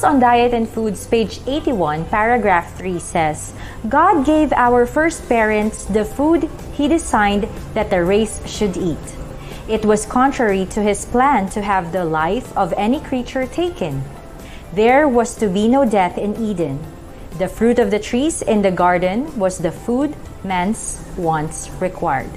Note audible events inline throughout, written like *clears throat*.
Articles on Diet and Foods, page 81, paragraph 3 says God gave our first parents the food He designed that the race should eat. It was contrary to His plan to have the life of any creature taken. There was to be no death in Eden. The fruit of the trees in the garden was the food man's wants required.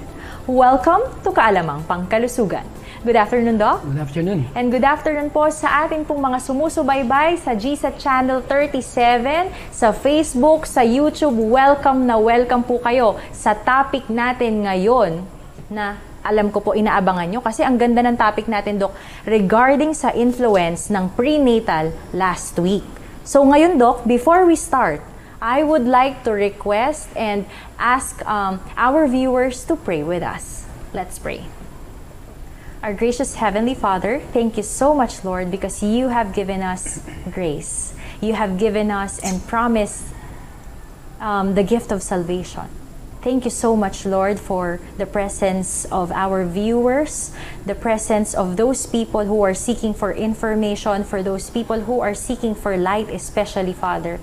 Welcome to Kaalamang Pangkalusugan. Good afternoon, Doc. Good afternoon. And good afternoon po sa atin pong mga sumusubaybay sa GSAT Channel 37, sa Facebook, sa YouTube. Welcome na welcome po kayo sa topic natin ngayon na alam ko po inaabangan nyo kasi ang ganda ng topic natin, Doc, regarding sa influence ng prenatal last week. So ngayon, Doc, before we start, I would like to request and ask um, our viewers to pray with us. Let's pray. Our gracious Heavenly Father, thank you so much, Lord, because you have given us grace. You have given us and promised um, the gift of salvation. Thank you so much, Lord, for the presence of our viewers, the presence of those people who are seeking for information, for those people who are seeking for light, especially, Father,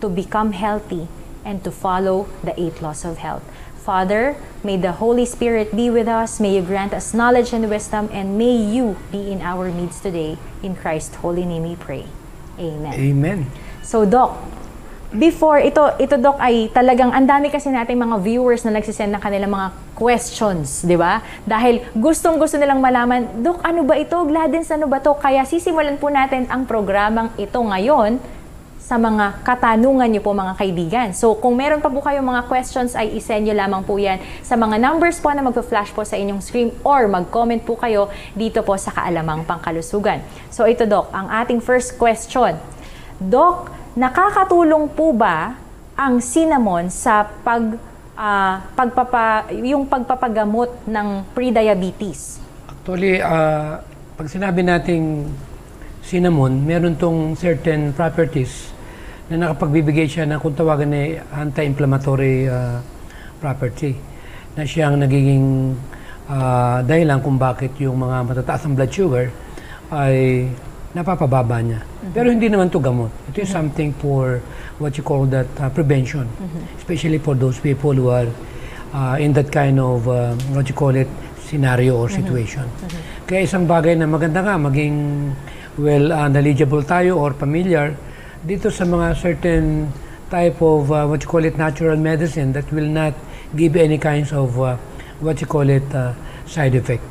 to become healthy and to follow the eight laws of health. Father, may the Holy Spirit be with us. May you grant us knowledge and wisdom, and may you be in our midst today. In Christ's holy name we pray. Amen. Amen. So, Doc, before, ito, ito Doc, ay talagang ang dami kasi nating mga viewers na nagsisend ng kanilang mga questions, di ba? Dahil gustong gusto nilang malaman, Doc, ano ba ito? Gladens, ano ba to? Kaya sisimulan po natin ang programang ito ngayon sa mga katanungan niyo po mga kaibigan. So kung meron pa po kayong mga questions ay isend niyo lamang po yan sa mga numbers po na magpa-flash po sa inyong screen or mag-comment po kayo dito po sa Kaalamang Pangkalusugan. So ito Doc, ang ating first question. Doc, nakakatulong po ba ang cinnamon sa pag uh, pagpapa yung pagpapagamot ng pre-diabetes? Actually, uh, pag sinabi nating cinnamon, meron tong certain properties na nakapagbibigay siya ng kung tawagan na anti-inflammatory uh, property na siyang nagiging uh, dahilan kung bakit yung mga matataas ang blood sugar ay napapababa niya. Mm-hmm. Pero hindi naman to gamot. Ito is mm-hmm. something for what you call that uh, prevention. Mm-hmm. Especially for those people who are uh, in that kind of, uh, what you call it, scenario or situation. Mm-hmm. Mm-hmm. Kaya isang bagay na maganda nga, maging well uh, knowledgeable tayo or familiar dito sa mga certain type of uh, what you call it natural medicine that will not give any kinds of uh, what you call it uh, side effect.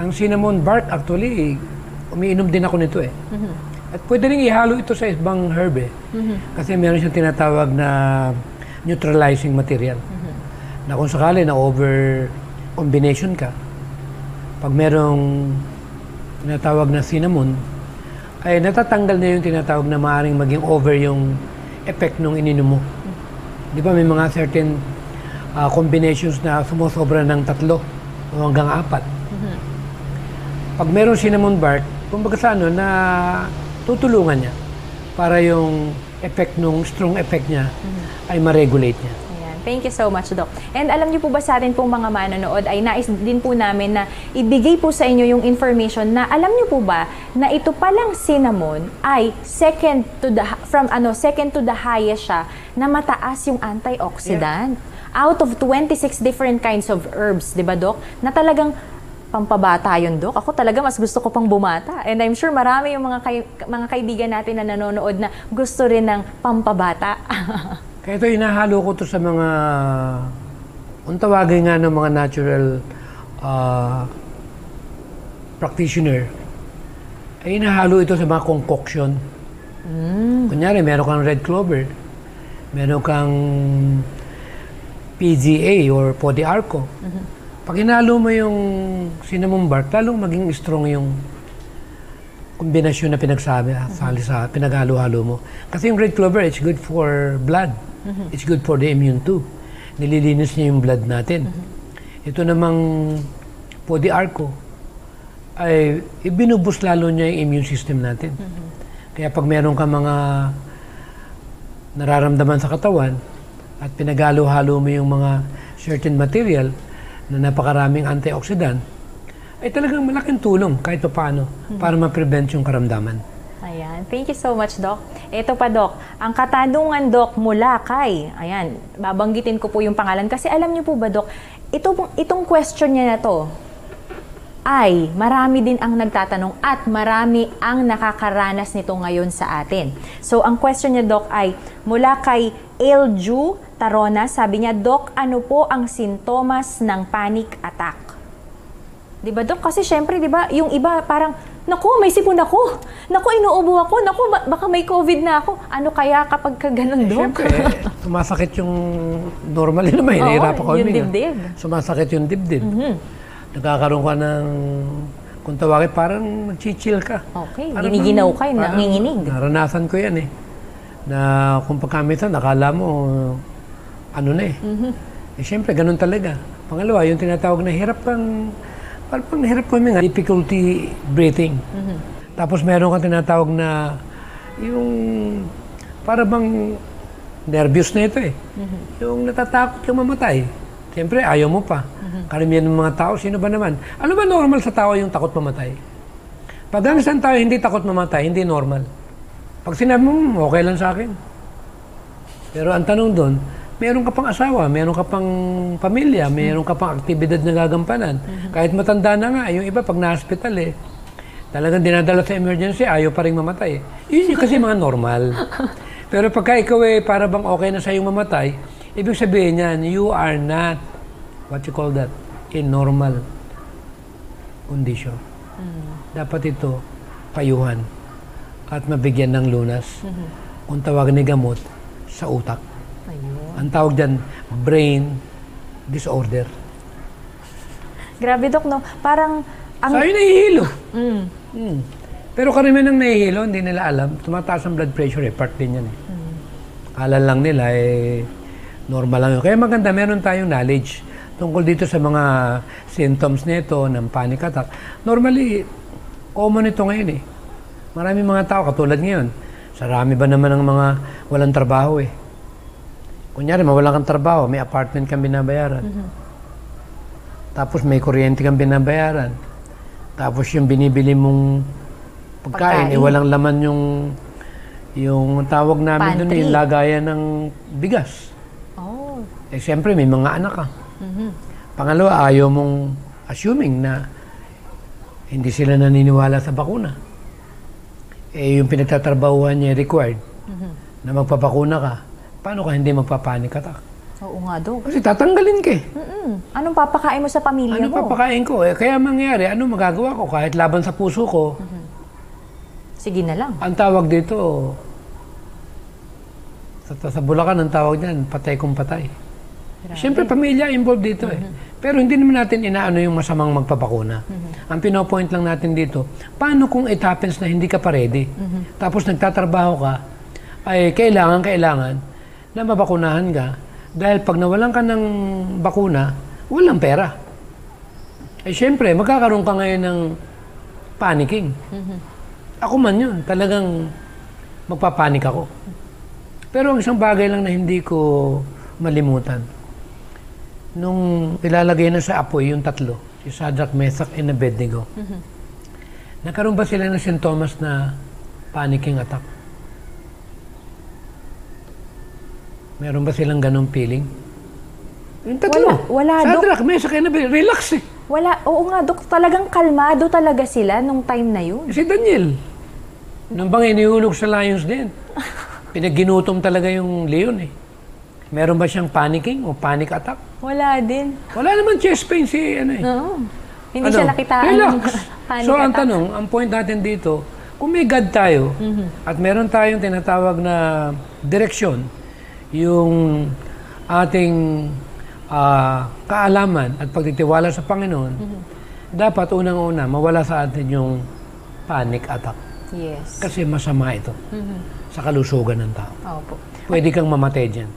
Ang cinnamon bark actually umiinom din ako nito eh. Mm-hmm. At pwede rin ihalo ito sa ibang herb eh. Mm-hmm. Kasi meron siyang tinatawag na neutralizing material. Mm-hmm. Na kung sakali na over combination ka, pag merong tinatawag na cinnamon, ay natatanggal na yung tinatawag na maaaring maging over yung effect nung ininom mo. Di ba may mga certain uh, combinations na sumusobra ng tatlo o hanggang apat. Mm-hmm. Pag meron cinnamon bark, kumbaga sa ano, na tutulungan niya para yung effect nung strong effect niya mm-hmm. ay ma-regulate niya. Thank you so much, Doc. And alam niyo po ba sa atin pong mga manonood ay nais din po namin na ibigay po sa inyo yung information na alam niyo po ba na ito palang cinnamon ay second to the from ano second to the highest siya na mataas yung antioxidant. Yeah. Out of 26 different kinds of herbs, 'di ba, Doc? Na talagang pampabata yun, Dok. Ako talaga mas gusto ko pang bumata. And I'm sure marami yung mga, kay, mga kaibigan natin na nanonood na gusto rin ng pampabata. *laughs* Kaya ito, inahalo ko to sa mga, kung tawagin nga ng mga natural uh, practitioner, ay inahalo ito sa mga concoction. Mm. Kunyari, meron kang red clover, meron kang PGA or Podiarco. Mm-hmm. Pag hinalo mo yung cinnamon bark, lalong maging strong yung kombinasyon na pinagsabi, mm-hmm. sa pinaghalo-halo mo. Kasi yung red clover, it's good for blood. Mm-hmm. It's good for the immune too. Nililinis niya yung blood natin. Mm-hmm. Ito namang podiarco ay ibinubus lalo niya yung immune system natin. Mm-hmm. Kaya pag meron ka mga nararamdaman sa katawan at pinagalo-halo mo yung mga certain material na napakaraming antioxidant, ay talagang malaking tulong kahit pa paano mm-hmm. para ma-prevent yung karamdaman. Ayan. Thank you so much, Doc. Ito pa, Doc. Ang katanungan, Doc, mula kay, ayan, babanggitin ko po yung pangalan. Kasi alam niyo po ba, Doc, ito, itong question niya na to, ay marami din ang nagtatanong at marami ang nakakaranas nito ngayon sa atin. So, ang question niya, Doc, ay mula kay Elju Tarona. Sabi niya, Doc, ano po ang sintomas ng panic attack? Di ba, Dok? Kasi syempre, di ba, yung iba parang, naku, may sipon ako. Naku, inuubo ako. Naku, ba- baka may COVID na ako. Ano kaya kapag ka ganun, Dok? Siyempre, *laughs* sumasakit yung normal yun naman. Oo, Nahihirapan ko yung huminga. dibdib. Sumasakit yung dibdib. Mhm. Nagkakaroon ka ng, kung tawagin, parang nag-chill ka. Okay, Parang giniginaw ka, nanginginig. Naranasan ko yan eh. Na kung pagkamitan, nakala mo, ano na eh. Mhm. Eh siyempre, ganun talaga. Pangalawa, yung tinatawag na hirap kang, parang hirap ko huminga, difficulty breathing. Mhm. Tapos meron kang tinatawag na, yung, para bang nervous na ito eh. Mhm. Yung natatakot kang mamatay. Siyempre, ayaw mo pa. Mhm. Karamihan ng mga tao, sino ba naman? Ano ba normal sa tao yung takot mamatay? Pag ang isang tao hindi takot mamatay, hindi normal. Pag sinabi mo, "Hmm, okay lang sa akin. Pero ang tanong doon, meron ka pang asawa, meron ka pang pamilya, meron ka pang aktibidad na gagampanan. Kahit matanda na nga, yung iba pag na-hospital eh, talagang dinadala sa emergency, ayaw pa rin mamatay. Yun yung kasi mga normal. *laughs* Pero pagka ikaw eh, para bang okay na sa'yo mamatay, ibig sabihin niyan, you are not, what you call that, in normal condition. Dapat ito, payuhan at mabigyan ng lunas. Kung tawag ni gamot, sa utak. Ang tawag dyan, brain disorder. Grabe, Dok, no? Parang, ang... Sa'yo nahihilo. Mm. Hmm. Pero karamihan ng nahihilo, hindi nila alam, tumataas ang blood pressure eh, part din yan eh. Kala lang nila eh, normal lang yun. Kaya maganda, meron tayong knowledge tungkol dito sa mga symptoms nito ng panic attack. Normally, common ito ngayon eh. Maraming mga tao, katulad ngayon, sarami ba naman ng mga walang trabaho eh. Kunyari, mawalan kang trabaho, may apartment kang binabayaran. Tapos may kuryente kang binabayaran. Tapos yung binibili mong pagkain, Pagkain. eh, walang laman yung yung tawag namin doon yung lagayan ng bigas. Oh. Eh siyempre may mga anak ka. Mhm. Pangalawa, ayaw mong assuming na hindi sila naniniwala sa bakuna. Eh yung pinagtatrabahuhan niya required Mhm. na magpapakuna ka. Paano ka hindi magpapanik attack? Oo nga, Dok. Kasi tatanggalin ka eh. Mm-mm. Anong papakain mo sa pamilya Ano mo? papakain ko? Eh, kaya mangyari, ano magagawa ko? Kahit laban sa puso ko, Sige na lang. ang tawag dito, sa, sa Bulacan, ang tawag niyan, patay kung patay. Siyempre, pamilya involved dito eh. Pero hindi naman natin inaano yung masamang magpapakuna. Ang pinopoint lang natin dito, paano kung it happens na hindi ka pa ready? Tapos nagtatrabaho ka, ay kailangan, kailangan na mabakunahan ka. Dahil pag nawalan ka ng bakuna, walang pera. Eh siyempre, magkakaroon ka ngayon ng panicking. Ako man yun, talagang magpapanik ako. Pero ang isang bagay lang na hindi ko malimutan, nung ilalagay na sa apoy yung tatlo, si Shadrach, Meshach, and Abednego, nagkaroon ba sila ng sintomas na panicking attack? Meron ba silang ganong feeling? Yung tatlo. Wala, wala, Dok. Shadrach, Meshach, and Abednego, relax eh. Wala, oo nga, Dok. Talagang kalmado talaga sila nung time na yun. Si Daniel, nung bang inihulog sa lions din, *laughs* pinagginutom talaga yung leon eh. Meron ba siyang panicking o panic attack? Wala din. Wala naman chest pain si ano eh. Oo. Hindi Ano? siya nakitaan Relax. ng *laughs* panic so ang attack. tanong, ang point natin dito, kung may God tayo Mhm. at meron tayong tinatawag na direksyon, yung ating ah, kaalaman at pagtitiwala sa Panginoon, Mhm. dapat unang-una mawala sa atin yung panic attack. Yes. Kasi masama ito Mhm. sa kalusugan ng tao. Opo. Pwede kang mamatay dyan.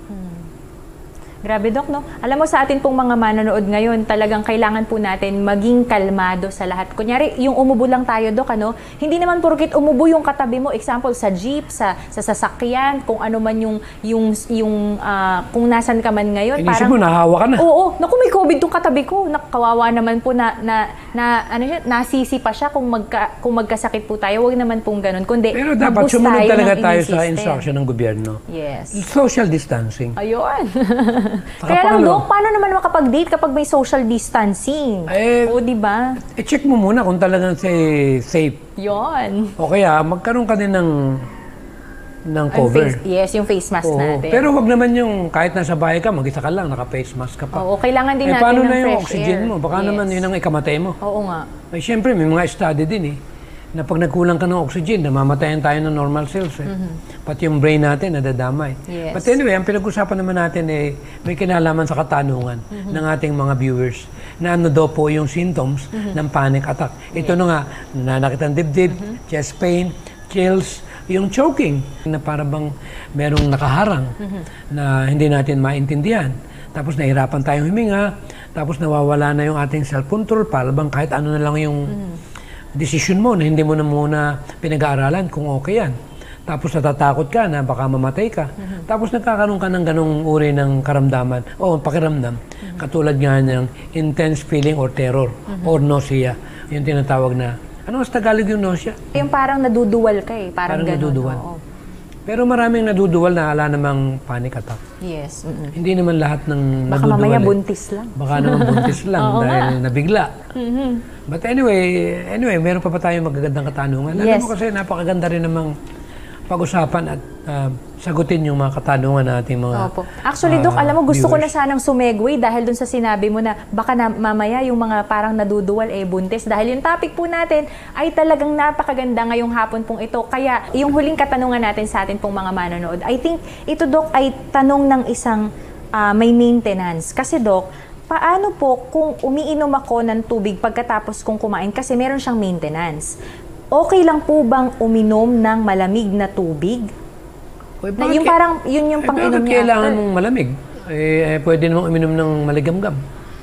Grabe, Dok, no? Alam mo, sa atin pong mga manonood ngayon, talagang kailangan po natin maging kalmado sa lahat. Kunyari, yung umubo lang tayo, Dok, ano? Hindi naman porkit umubo yung katabi mo. Example, sa jeep, sa, sa sasakyan, kung ano man yung, yung, yung ah, kung nasan ka man ngayon. Inisip mo, nahawa ka na. Oo, naku, may COVID tong katabi ko. Nakawawa naman po na, na, na ano yun, nasisi pa siya kung, magka, kung magkasakit po tayo. Huwag naman pong ganun. Kundi, Pero dapat sumunod talaga tayo sa instruction ng gobyerno. Yes. Social distancing. Ayun. *laughs* Kaya lang, Dok, paano naman makapag-date kapag may social distancing? Eh, o, di ba? I-check mo muna kung talagang say, safe. Yon. O kaya, magkaroon ka din ng, ng Ang cover. face- yes, yung face mask Oo. natin. Pero wag naman yung kahit nasa bahay ka, mag-isa ka lang, naka-face mask ka pa. Oo, kailangan din eh, natin paano ng na yung fresh oxygen air. mo? Baka Yes. naman yun ang ikamatay mo. Oo nga. Ay, syempre, may mga study din eh, na pag nagkulang ka ng oxygen, namamatayan tayo ng normal cells eh. Pati yung brain natin nadadamay. Mm-hmm. Yes. But anyway, ang pinag-usapan naman natin eh, may kinalaman sa katanungan Mm-hmm. ng ating mga viewers na ano daw po yung symptoms Mm-hmm. ng panic attack. Ito na nga, nananakit ang dibdib, Mm-hmm. chest pain, chills, yung choking na para bang merong nakaharang Mm-hmm. na hindi natin maintindihan. Tapos nahirapan tayong huminga, tapos nawawala na yung ating self-control para bang kahit ano na lang yung decision mo na hindi mo na muna pinag-aaralan kung okay yan. Tapos natatakot ka na baka mamatay ka. Tapos nagkakaroon ka ng ganong uri ng karamdaman o pakiramdam. Katulad nga ng intense feeling or terror or nausea. Yung tinatawag na, ano sa Tagalog yung nausea? Yung parang naduduwal ka eh. Parang, Parang ganun. naduduwal. Oo. Pero maraming naduduwal na ala namang panic attack. Yes. mm-mm. Hindi naman lahat ng Baka naduduwal. mamaya eh. buntis lang. Baka naman buntis *laughs* lang dahil nabigla. But anyway, anyway, meron pa pa tayong magagandang katanungan. Alam Yes. mo kasi napakaganda rin namang pag-usapan at ah, sagutin yung mga katanungan ng ating mga Opo. Actually, Dok, ah, alam mo, gusto ko na viewers. sanang sumegway dahil dun sa sinabi mo na baka na mamaya yung mga parang naduduwal eh buntis. Dahil yung topic po natin ay talagang napakaganda ngayong hapon pong ito. Kaya yung huling katanungan natin sa atin pong mga manonood, I think ito, Dok, ay tanong ng isang ah, may maintenance. Kasi, Dok, paano po kung umiinom ako ng tubig pagkatapos kong kumain kasi meron siyang maintenance? Okay lang po bang uminom ng malamig na tubig? Uy, Na yung parang, yun yung eh, pang-inom niya kailangan after. mong malamig? Eh, eh, pwede namang uminom ng maligamgam.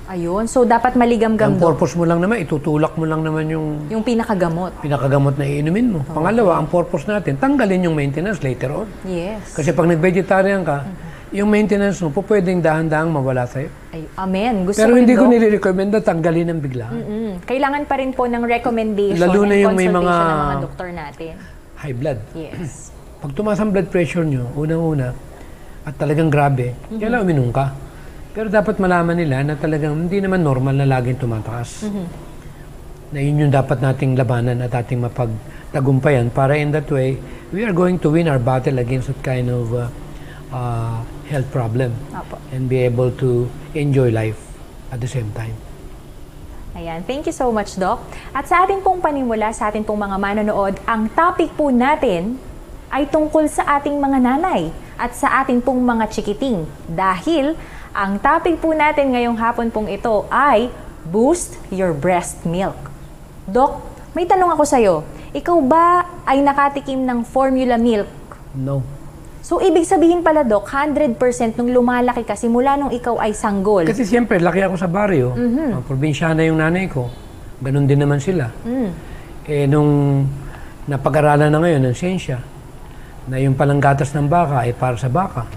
Ayun. So, dapat maligam-gam Ang purpose mo lang naman, itutulak mo lang naman yung Yung pinakagamot. pinakagamot na iinumin mo. Pangalawa, ang purpose natin, tanggalin yung maintenance later on. Yes. Kasi pag nag-vegetarian ka, yung maintenance mo, po pwedeng dahan-dahang mawala sa'yo. Ay, amen. Gusto Pero ko hindi ko nire-recommend na tanggalin ng bigla. Mm-mm. Kailangan pa rin po ng recommendation Lalo na yung may mga- ng mga doktor natin. High blood. Yes. *clears throat* Pag tumaas ang blood pressure nyo, unang-una, at talagang grabe, Mm-hmm. kailangan uminom ka. Pero dapat malaman nila na talagang hindi naman normal na laging tumataas. Mm-hmm. Na yun yung dapat nating labanan at ating mapagtagumpayan para in that way, we are going to win our battle against that kind of uh, uh, health problem Apo. and be able to enjoy life at the same time. Ayan. Thank you so much, Doc. At sa ating pong panimula, sa ating pong mga manonood, ang topic po natin ay tungkol sa ating mga nanay at sa ating pong mga chikiting. Dahil ang topic po natin ngayong hapon pong ito ay Boost Your Breast Milk. Doc, may tanong ako sa'yo. Ikaw ba ay nakatikim ng formula milk? No. So, ibig sabihin pala, Doc, 100% nung lumalaki ka simula nung ikaw ay sanggol. Kasi siyempre, laki ako sa baryo. Ang probinsyana yung nanay ko. Ganon din naman sila. Mm. Eh, nung napag-aralan na ngayon ng siyensya, na yung palang gatas ng baka ay para sa baka.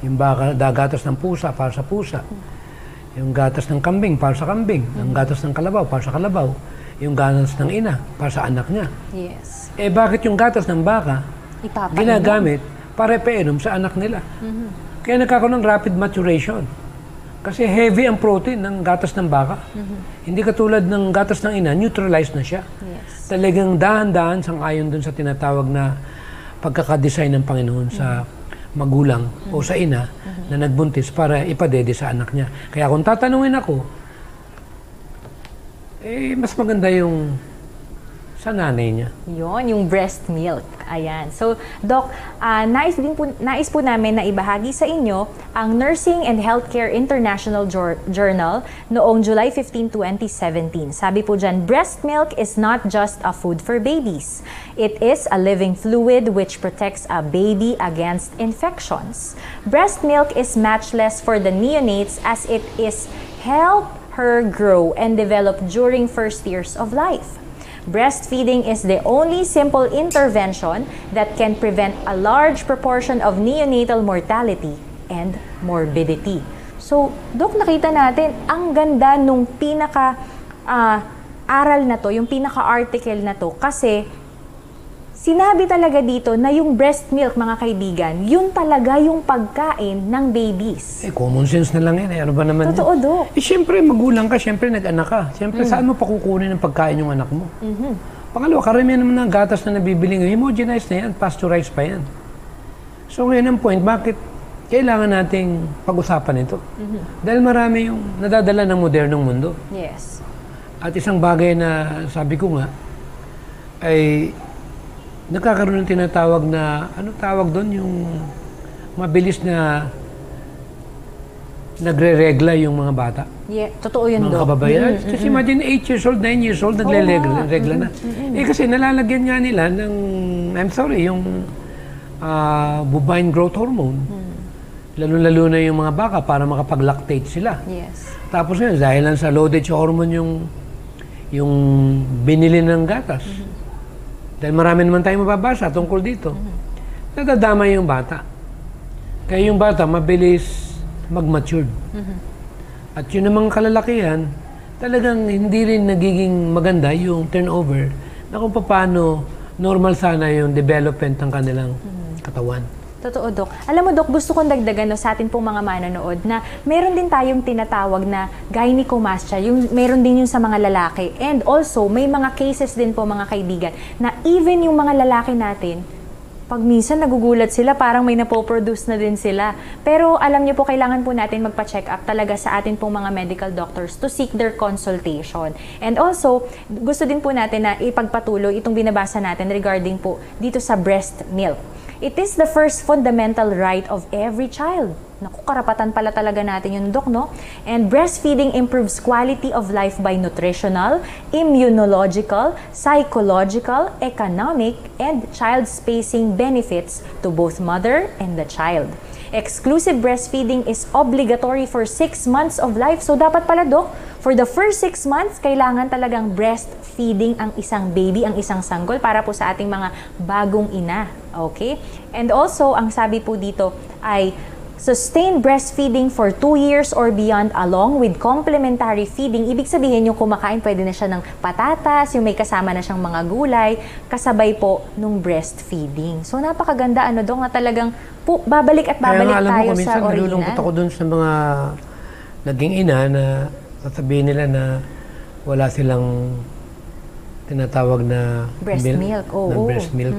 Yung baka, da, gatas ng pusa para sa pusa. Yung gatas ng kambing para sa kambing. Yung gatas ng kalabaw para sa kalabaw. Yung gatas ng ina para sa anak niya. Yes. Eh bakit yung gatas ng baka Ipapainom. ginagamit painom sa anak nila? Kaya nagkakaroon ng rapid maturation. Kasi heavy ang protein ng gatas ng baka. Hindi katulad ng gatas ng ina, neutralized na siya. Yes. Talagang dahan-dahan sang ayon dun sa tinatawag na pagkakadesign ng Panginoon sa magulang o sa ina na nagbuntis para ipadede sa anak niya. Kaya kung tatanungin ako, eh, mas maganda yung sa nanay niya. Yon, yung breast milk. Ayan. So, Doc, ah, nais, din po, nais po namin na ibahagi sa inyo ang Nursing and Healthcare International Jour- Journal noong July 15, 2017. Sabi po dyan, breast milk is not just a food for babies. It is a living fluid which protects a baby against infections. Breast milk is matchless for the neonates as it is help her grow and develop during first years of life. Breastfeeding is the only simple intervention that can prevent a large proportion of neonatal mortality and morbidity. So, Dok, nakita natin, ang ganda nung pinaka ah, aral na to, yung pinaka-article na to, kasi sinabi talaga dito na yung breast milk, mga kaibigan, yun talaga yung pagkain ng babies. Eh, common sense na lang yan. Eh. Ano ba naman Totoo? Dok. Eh, siyempre, magulang ka. Siyempre, nag-anak ka. Siyempre, saan mo pakukunin ng pagkain yung anak mo? Pangalawa, karamihan naman ng gatas na nabibili ngayon, homogenized na yan, pasteurized pa yan. So, ngayon ang point, bakit kailangan nating pag-usapan ito? Dahil marami yung nadadala ng modernong mundo. Yes. At isang bagay na sabi ko nga, ay nagkakaroon ng tinatawag na, ano tawag doon, yung mabilis na nagre-regla yung mga bata. Yeah, totoo yun, Mga Dok. kababayan. Just imagine 8 years old, 9 years old, nagre-regla regla na. Eh kasi nalalagyan nga nila ng, I'm sorry, yung ah, bovine growth hormone. Lalo-lalo na yung mga baka para makapag-lactate sila. Yes. Tapos yun, dahil lang sa loaded hormone yung yung binili ng gatas. Dahil marami naman tayong mababasa tungkol dito. Nadadama yung bata. Kaya yung bata mabilis mag-matured. At yun namang kalalakihan, talagang hindi rin nagiging maganda yung turnover na kung paano normal sana yung development ng kanilang katawan. Totoo, Dok. Alam mo, Dok, gusto kong dagdagan no, sa atin pong mga manonood na meron din tayong tinatawag na gynecomastia, yung meron din yun sa mga lalaki. And also, may mga cases din po mga kaibigan na even yung mga lalaki natin, pag minsan nagugulat sila, parang may napoproduce na din sila. Pero alam niyo po, kailangan po natin magpa-check up talaga sa atin pong mga medical doctors to seek their consultation. And also, gusto din po natin na ipagpatuloy itong binabasa natin regarding po dito sa breast milk. It is the first fundamental right of every child. Naku, karapatan pala talaga natin yung dok, no? And breastfeeding improves quality of life by nutritional, immunological, psychological, economic, and child spacing benefits to both mother and the child. Exclusive breastfeeding is obligatory for 6 months of life. So dapat pala, Dok, for the first 6 months, kailangan talagang breastfeeding ang isang baby, ang isang sanggol para po sa ating mga bagong ina. Okay? And also, ang sabi po dito ay Sustained breastfeeding for 2 years or beyond along with complementary feeding. Ibig sabihin yung kumakain, pwede na siya ng patatas, yung may kasama na siyang mga gulay, kasabay po nung breastfeeding. So napakaganda ano dong na talagang po, babalik at babalik Kaya alam tayo mo, sa minsan nalulungkot original. ako dun sa mga naging ina na sasabihin nila na wala silang tinatawag na Breast milk, oo. na breast milk.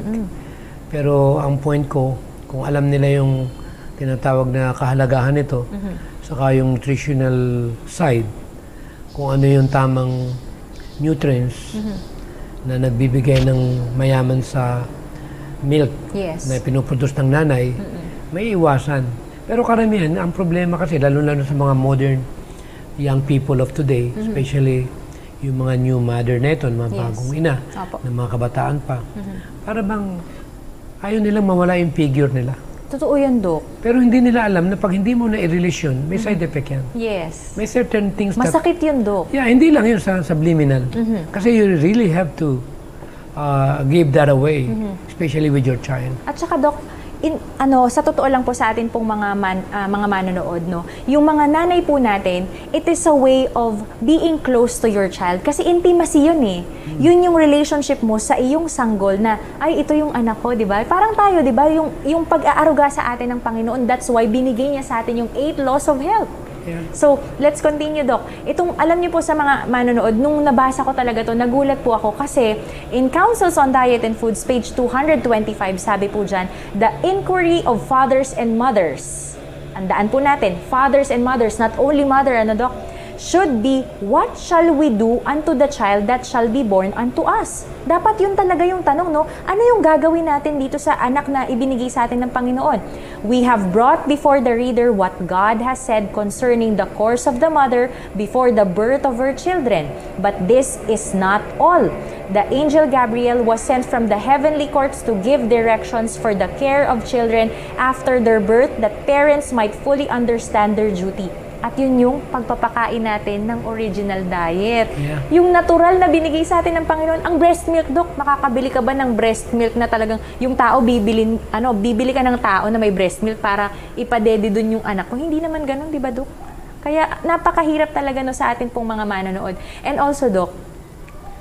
Pero ang point ko, kung alam nila yung tinatawag na kahalagahan nito, Mm-hmm. saka yung nutritional side, kung ano yung tamang nutrients Mm-hmm. na nagbibigay ng mayaman sa milk Yes. na pinuproduce ng nanay, may iwasan. Pero karamihan, ang problema kasi, lalo-lalo sa mga modern young people of today, especially yung mga new mother na ito, mga Yes. bagong ina, Opo. ng mga kabataan pa, para bang ayaw nilang mawala yung figure nila. Totoo yan, Dok. Pero hindi nila alam na pag hindi mo na i-release yun, may side effect yan. Yes. May certain things that Masakit yun, Dok. Yeah, hindi lang yun sa subliminal. Mm-hmm. Kasi you really have to uh, give that away, Mm-hmm. especially with your child. At saka Dok, in, ano, sa totoo lang po sa atin pong mga man, ah, mga manonood, no, yung mga nanay po natin, it is a way of being close to your child. Kasi intimacy yun eh. Yun yung relationship mo sa iyong sanggol na, ay, ito yung anak ko, di ba? Parang tayo, di ba? Yung, yung pag-aaruga sa atin ng Panginoon, that's why binigay niya sa atin yung eight laws of health. So, let's continue, Doc. Itong, alam niyo po sa mga manonood, nung nabasa ko talaga to, nagulat po ako kasi in Councils on Diet and Foods, page 225, sabi po dyan, the inquiry of fathers and mothers. Andaan po natin, fathers and mothers, not only mother, ano, Doc, should be, what shall we do unto the child that shall be born unto us? Dapat yun talaga yung tanong, no? Ano yung gagawin natin dito sa anak na ibinigay sa atin ng Panginoon? We have brought before the reader what God has said concerning the course of the mother before the birth of her children. But this is not all. The angel Gabriel was sent from the heavenly courts to give directions for the care of children after their birth that parents might fully understand their duty. At yun yung pagpapakain natin ng original diet. Yeah. Yung natural na binigay sa atin ng Panginoon, ang breast milk, Dok, makakabili ka ba ng breast milk na talagang yung tao bibili, ano, bibili ka ng tao na may breast milk para ipadede dun yung anak ko. Hindi naman ganun, di ba, Dok? Kaya napakahirap talaga no sa atin pong mga manonood. And also, Dok,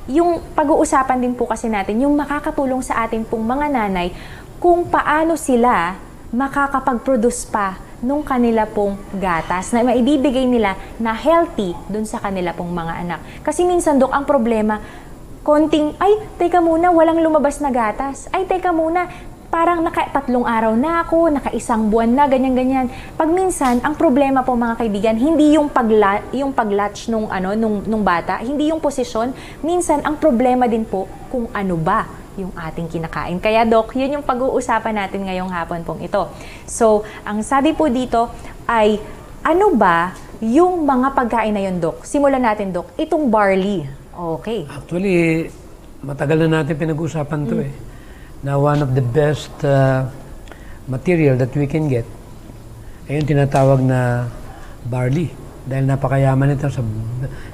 yung pag-uusapan din po kasi natin, yung makakatulong sa atin pong mga nanay, kung paano sila makakapag-produce pa nung kanila pong gatas na maibibigay nila na healthy dun sa kanila pong mga anak. Kasi minsan, Dok, ang problema, konting, ay, teka muna, walang lumabas na gatas. Ay, teka muna, parang naka tatlong araw na ako, naka isang buwan na, ganyan-ganyan. Pag minsan, ang problema po mga kaibigan, hindi yung pagla yung paglatch nung ano nung nung bata, hindi yung posisyon. Minsan ang problema din po kung ano ba yung ating kinakain. Kaya Doc, yun yung pag-uusapan natin ngayong hapon pong ito. So, ang sabi po dito ay ano ba yung mga pagkain na yun, Doc? Simulan natin, Doc. Itong barley. Okay. Actually, matagal na natin pinag-usapan to eh. Na one of the best uh, material that we can get ay yung tinatawag na barley. Dahil napakayaman nito sa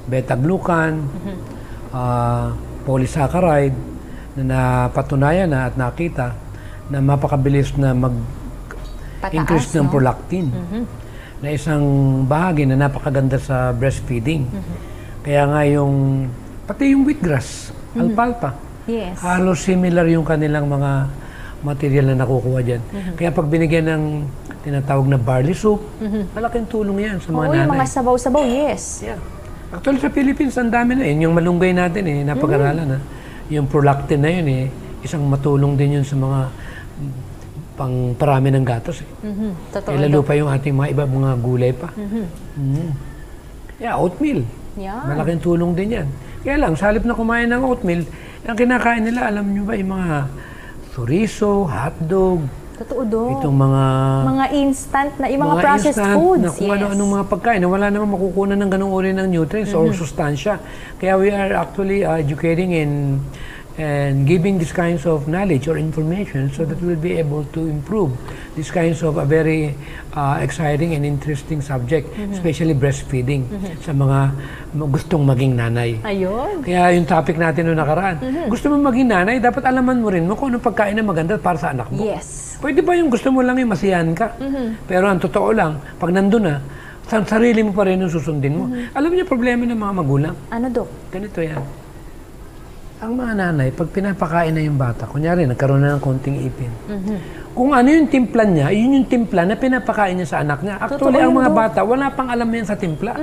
beta-glucan, uh, polysaccharide, na napatunayan na at nakita na mapakabilis na mag-increase ng no? prolactin na isang bahagi na napakaganda sa breastfeeding. Kaya nga yung, pati yung wheatgrass, alfalfa, Yes. halos similar yung kanilang mga material na nakukuha dyan. Kaya pag binigyan ng tinatawag na barley soup, malaking tulong yan sa mga Oo, nanay. yung mga sabaw-sabaw, yes. Yeah. Actually sa Philippines, ang dami na yun. Yung malunggay natin eh, napag-aralan na. Yung prolactin na yun eh, isang matulong din yun sa mga pang parami ng gatas eh. Mhm, Totoo, Eh, lalo pa yung ating mga iba mga gulay pa. Mm. Yeah, oatmeal. Yan. Malaking tulong din yan. Kaya lang, sa halip na kumain ng oatmeal, ang kinakain nila, alam nyo ba, yung mga chorizo, hotdog, Totoo, Doc. itong mga mga instant na, yung mga, processed instant foods. na kung yes. ano-anong mga pagkain na wala namang makukunan ng ganung uri ng nutrients or sustansya. Kaya we are actually uh, educating in and giving these kinds of knowledge or information so that we'll be able to improve these kinds of a very uh, exciting and interesting subject, especially breastfeeding sa mga gustong maging nanay. Ayun. Kaya yung topic natin noong nakaraan, gusto mo maging nanay, dapat alaman mo rin mo kung anong pagkain na maganda para sa anak mo. Yes. Pwede ba yung gusto mo lang yung masiyahan ka? Pero ang totoo lang, pag nandun na, sa sarili mo pa rin yung susundin mo. Alam niyo problema ng mga magulang? Ano, Doc? Ganito yan. Ang mga nanay, pag pinapakain na yung bata, kunyari, nagkaroon na ng konting ipin. Kung ano yung timpla niya, yun yung timpla na pinapakain niya sa anak niya. Actually, Totoo ang mga Dok. bata, wala pang alam yan sa timpla.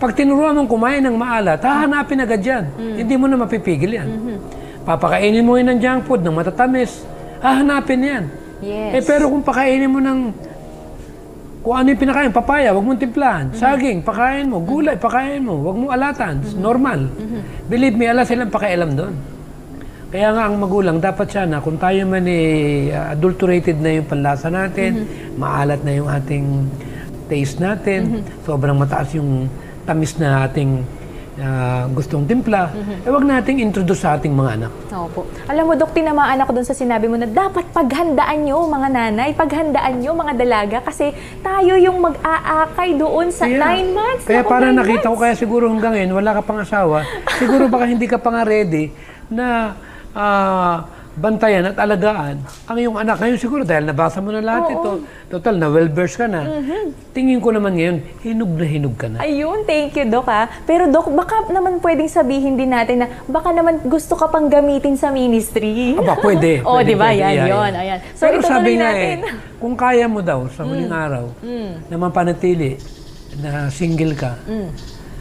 Pag tinuruan mong kumain ng maalat, hahanapin agad yan. Hindi mo na mapipigil yan. Papakainin mo yun ng junk food, ng matatamis, hahanapin yan. Eh Yes. pero kung pakainin mo ng kung ano yung pinakain, papaya, wag mong timplahan. Saging, pakain mo. Gulay, pakain mo. Wag mong alatan. Normal. Believe me, ala silang pakialam doon. Kaya nga ang magulang, dapat siya na kung tayo man eh, adulterated na yung panlasa natin, maalat na yung ating taste natin, sobrang mataas yung tamis na ating ah, gustong timpla, eh wag nating introduce sa ating mga anak. Opo. Alam mo, Dok, tinamaan ako dun sa sinabi mo na dapat paghandaan nyo, mga nanay, paghandaan nyo, mga dalaga, kasi tayo yung mag-aakay doon sa Kaya- nine months. Kaya Naku, para nine nakita ko, months. kaya siguro hanggang ngayon, wala ka pang asawa, siguro baka hindi ka pa nga ready na ah, bantayan at alagaan ang iyong anak. Ngayon siguro, dahil nabasa mo na lahat ito, total, na well-versed ka na, Mm-hmm. tingin ko naman ngayon, hinug na hinug ka na. Ayun, thank you, Dok, ha. Pero, Dok, baka naman pwedeng sabihin din natin na baka naman gusto ka pang gamitin sa ministry. Aba, pwede. *laughs* oh, pwede, di ba? pwede, Yan, yeah, yun. yeah. Ayan. So, Pero itutuloy sabi nga natin. Mm. eh, kung kaya mo daw sa huling araw na mapanatili na single ka, Mm.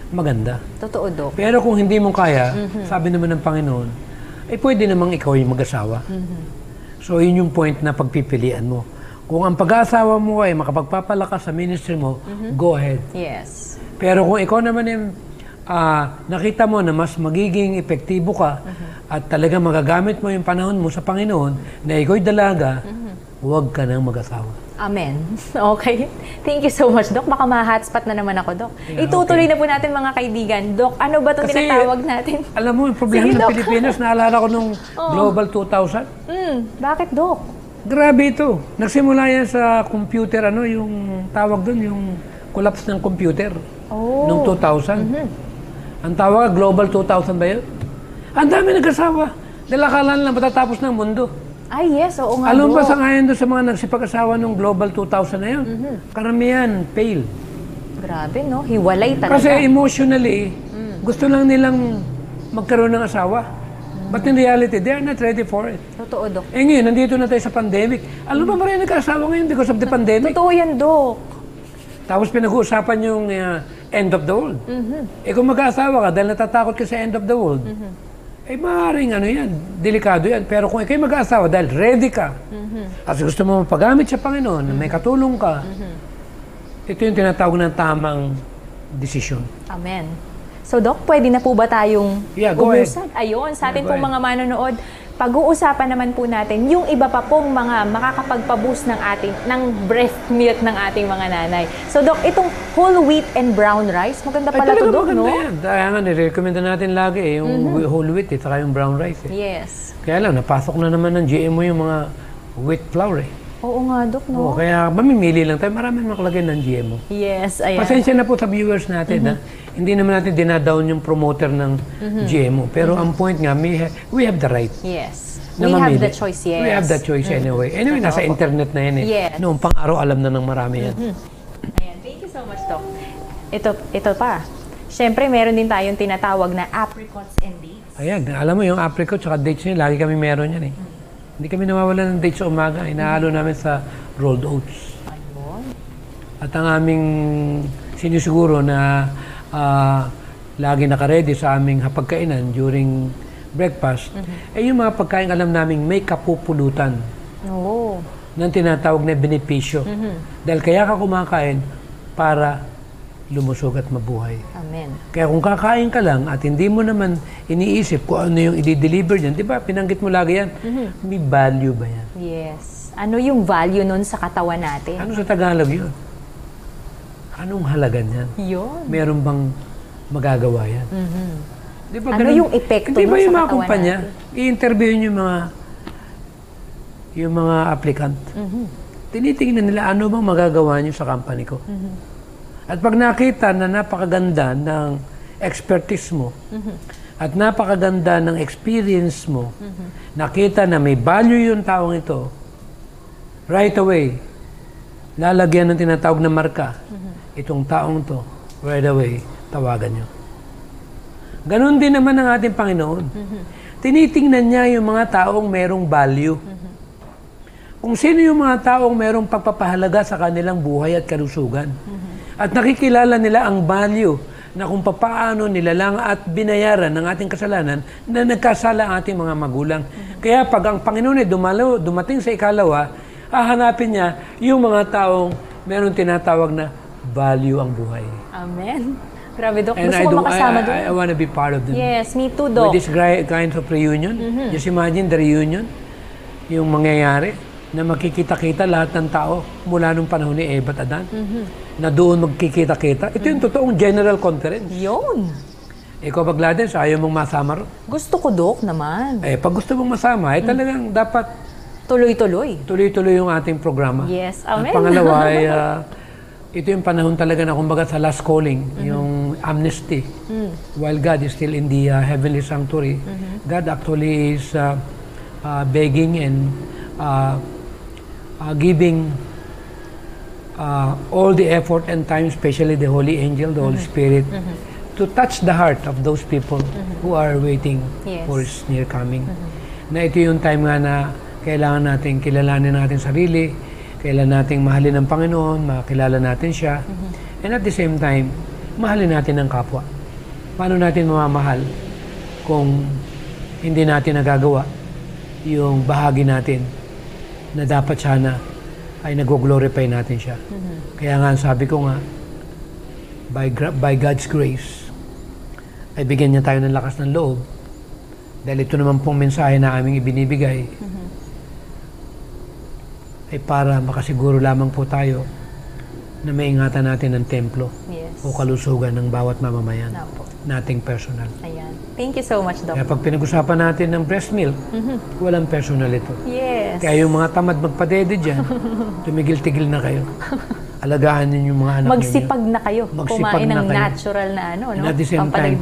maganda. Totoo, Dok. Pero kung hindi mo kaya, Mm-hmm. sabi naman ng Panginoon, eh pwede namang ikaw yung mag-asawa. Mm-hmm. So yun yung point na pagpipilian mo. Kung ang pag-aasawa mo ay makapagpapalakas sa ministry mo, go ahead. Yes. Pero kung ikaw naman yung ah, nakita mo na mas magiging epektibo ka at talaga magagamit mo yung panahon mo sa Panginoon na ikaw'y dalaga, huwag ka nang mag-asawa. Amen. *laughs* Okay. Thank you so much, Dok. Baka ma-hotspot na naman ako, Dok. Yeah, Itutuloy na po natin mga kaibigan. Dok, ano ba itong tinatawag natin? Alam mo, yung problema Sige, ng Doc. Pilipinas, naalala ko nung Global 2000, Hmm, bakit, Dok? grabe ito. Nagsimula yan sa computer, ano, yung tawag doon, yung collapse ng computer. Oh. Noong 2000. Ang tawag, Global 2000 ba yun? Ang dami nag-asawa. Dahil akala nila matatapos ng mundo. Ay, yes. Oo nga, Alam ba sa ngayon doon sa mga nagsipag-asawa ng Global 2000 na yun? Karamihan, fail. Grabe, no? Hiwalay talaga. Kasi emotionally, gusto lang nilang magkaroon ng asawa. But in reality, they are not ready for it. Totoo, Dok. Eh ngayon, nandito na tayo sa pandemic. Alam ba marami nagkaasawa ngayon because of the pandemic? Totoo yan, Dok. Tapos pinag-uusapan yung uh, end of the world. Eh kung mag-aasawa ka dahil natatakot ka sa end of the world, eh maaaring ano yan, delikado yan. Pero kung ikay mag-aasawa dahil ready ka, at gusto mo mapagamit sa Panginoon, na may katulong ka, ito yung tinatawag ng tamang desisyon. Amen. So, Dok, pwede na po ba tayong Yeah, go ahead. umusad? Ayun, sa atin Yeah, pong mga manonood, pag-uusapan naman po natin yung iba pa pong mga makakapagpaboost ng ating ng breast milk ng ating mga nanay. So, Dok, itong whole wheat and brown rice, maganda pala to, talaga Dok, maganda no? Mm-hmm. yan. Dahil nga, nire-recommend na natin lagi eh, yung whole wheat, eh, saka yung brown rice. Eh. Yes. Kaya lang, napasok na naman ng GMO yung mga wheat flour eh. Oo nga, Dok, no? Oo, kaya mamimili lang tayo. Marami makalagay ng GMO. Yes, ayan. Pasensya na po sa viewers natin. Ha? Hindi naman natin dinadown yung promoter ng GMO. Pero ang point nga, we, ha- we have the right Yes. na We have mamili. the choice, yes. We have the choice anyway. Anyway, nasa internet na yan eh. Yes. Noong pang-araw, alam na ng marami yan. Ayan, thank you so much, Doc. Ito, ito pa. Siyempre, meron din tayong tinatawag na apricots and dates. Ayan, alam mo yung apricot at dates niya, lagi kami meron yan eh. Hindi kami nawawala ng dates sa umaga. Inahalo namin sa rolled oats. At ang aming sinisiguro na ah, lagi nakaredy sa aming hapagkainan during breakfast, ay yung mga pagkain alam naming may kapupulutan Oo. ng tinatawag na benepisyo. Dahil kaya ka kumakain para lumusog at mabuhay. Amen. Kaya kung kakain ka lang at hindi mo naman iniisip kung ano yung i-deliver niyan, di ba, pinanggit mo lagi yan, may value ba yan? Yes. Ano yung value nun sa katawan natin? Ano sa Tagalog yun? Anong halaga niyan? Yun. Meron bang magagawa yan? Di ba, Ano ganun? yung epekto Hindi ba nun sa yung mga kumpanya, i-interview yung mga yung mga applicant. Mm-hmm. Tinitingnan nila ano bang magagawa niyo sa company ko. Mm-hmm. At pag nakita na napakaganda ng expertise mo Mm-hmm. at napakaganda ng experience mo, Mm-hmm. nakita na may value yung taong ito, right away, lalagyan ng tinatawag na marka, Mm-hmm. itong taong to, right away, tawagan nyo. Ganon din naman ang ating Panginoon. Tinitingnan niya yung mga taong merong value. Kung sino yung mga taong merong pagpapahalaga sa kanilang buhay at kalusugan. At nakikilala nila ang value na kung papaano nilalang at binayaran ng ating kasalanan na nagkasala ang ating mga magulang. Kaya pag ang Panginoon ay dumalo, dumating sa ikalawa, hahanapin niya yung mga taong meron tinatawag na value ang buhay. Amen. Grabe, Dok. And Gusto I, ko do, makasama I, doon. I, I want to be part of the, Yes, me too, with Dok. this gri- kind of reunion. Just imagine the reunion, yung mangyayari, na makikita-kita lahat ng tao mula nung panahon ni Eva at Adan, na doon magkikita-kita. Ito yung totoong general conference. Yun. Ikaw ba, Gladys, ayaw mong masama ro? Gusto ko, Dok, naman. Eh, pag gusto mong masama, eh talagang dapat Tuloy-tuloy. tuloy-tuloy yung ating programa. Yes, At amen. pangalawa ay, *laughs* ah, ito yung panahon talaga na kumbaga sa last calling, Mm-hmm. yung amnesty. Mm. While God is still in the ah, heavenly sanctuary, Mm-hmm. God actually is ah, ah, begging and ah, ah, giving ah, all the effort and time, especially the Holy Angel, the Mm-hmm. Holy Spirit, to touch the heart of those people who are waiting Mm-hmm. Yes. Mm-hmm. for His near coming. Na ito yung time nga na kailangan natin kilalanin natin sarili, kailangan nating mahalin ang Panginoon, makilala natin siya, Mm-hmm. and at the same time, mahalin natin ang kapwa. Paano natin mamamahal kung hindi natin nagagawa yung bahagi natin na dapat sana ay nag-glorify natin siya. Kaya nga sabi ko nga, by, by God's grace, ay bigyan niya tayo ng lakas ng loob. Dahil ito naman pong mensahe na aming ibinibigay, ay para makasiguro lamang po tayo na maingatan natin ang templo Yes. o kalusugan ng bawat mamamayan Opo. Nating personal. Ayan. Thank you so much, Doc. Kaya pag pinag-usapan natin ng breast milk, walang personal ito. Yes. Kaya yung mga tamad magpadede dyan, *laughs* tumigil-tigil na kayo. Alagaan ninyo yung mga anak ninyo. Magsipag na kayo. Magsipag Kumain na ng kayo. natural na ano, no? And at the same time.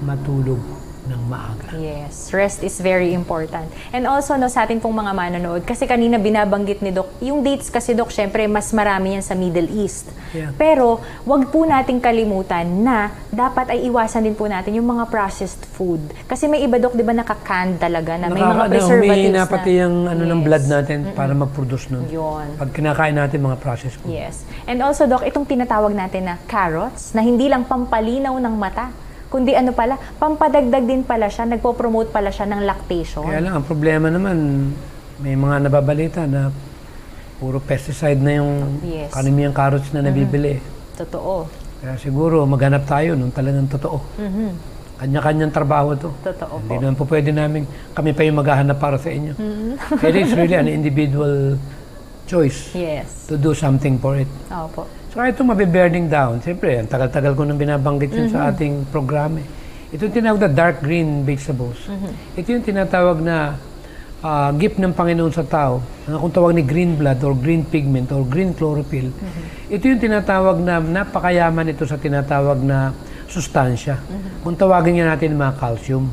Matulog ng maaga. Yes, rest is very important. And also, no, sa atin pong mga manonood, kasi kanina binabanggit ni Doc, yung dates kasi Doc, syempre, mas marami yan sa Middle East. Yeah. Pero, wag po nating kalimutan na dapat ay iwasan din po natin yung mga processed food. Kasi may iba, Doc, di ba, nakakanned talaga na may mga Nakaka- preservatives na. pati yung ano ng Yes. blood natin para mag-produce nun. Yun. Pag kinakain natin mga processed food. Yes. And also, Doc, itong tinatawag natin na carrots, na hindi lang pampalinaw ng mata, kundi ano pala, pampadagdag din pala siya, nagpo-promote pala siya ng lactation. Kaya lang, ang problema naman, may mga nababalita na puro pesticide na yung Yes. karimiyang carrots na nabibili. Totoo. Kaya siguro maghanap tayo nung talagang totoo. Mhm. Kanya-kanyang trabaho to. Totoo Hindi po. naman po pwede namin, kami pa yung maghahanap para sa inyo. It is really an individual choice *laughs* Yes. to do something for it. Opo. So ito mabiburning down. Siyempre, ang tagal-tagal ko nang binabanggit yun sa ating programa. eh. Ito yung tinawag na dark green vegetables. Ito yung tinatawag na ah, gift ng Panginoon sa tao. Ang akong tawag ni green blood or green pigment or green chlorophyll. Ito yung tinatawag na napakayaman ito sa tinatawag na sustansya. Kung tawagin niya natin mga calcium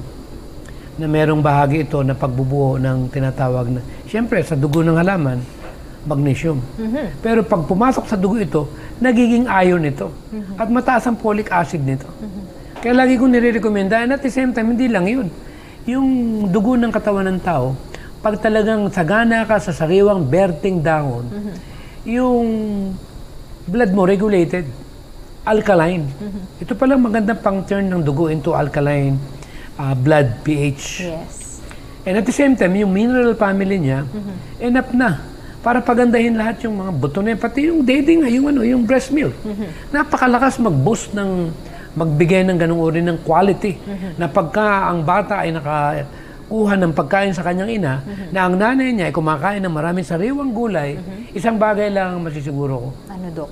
na merong bahagi ito na pagbubuo ng tinatawag na, siyempre sa dugo ng halaman, magnesium. Pero pag pumasok sa dugo ito, nagiging iron ito. At mataas ang folic acid nito. Kaya lagi kong nire-recommenda, and at the same time, hindi lang yun. Yung dugo ng katawan ng tao, pag talagang sagana ka sa sariwang berting dahon, yung blood mo regulated, alkaline. Ito pala magandang pang-turn ng dugo into alkaline ah, blood pH. Yes. And at the same time, yung mineral family niya, enough na para pagandahin lahat yung mga buto niya, pati yung dede nga, yung, ano, yung breast milk. Napakalakas mag-boost ng, magbigay ng ganung uri ng quality na pagka ang bata ay nakakuha ng pagkain sa kanyang ina, na ang nanay niya ay kumakain ng maraming sariwang gulay, isang bagay lang ang masisiguro ko, Ano, Doc?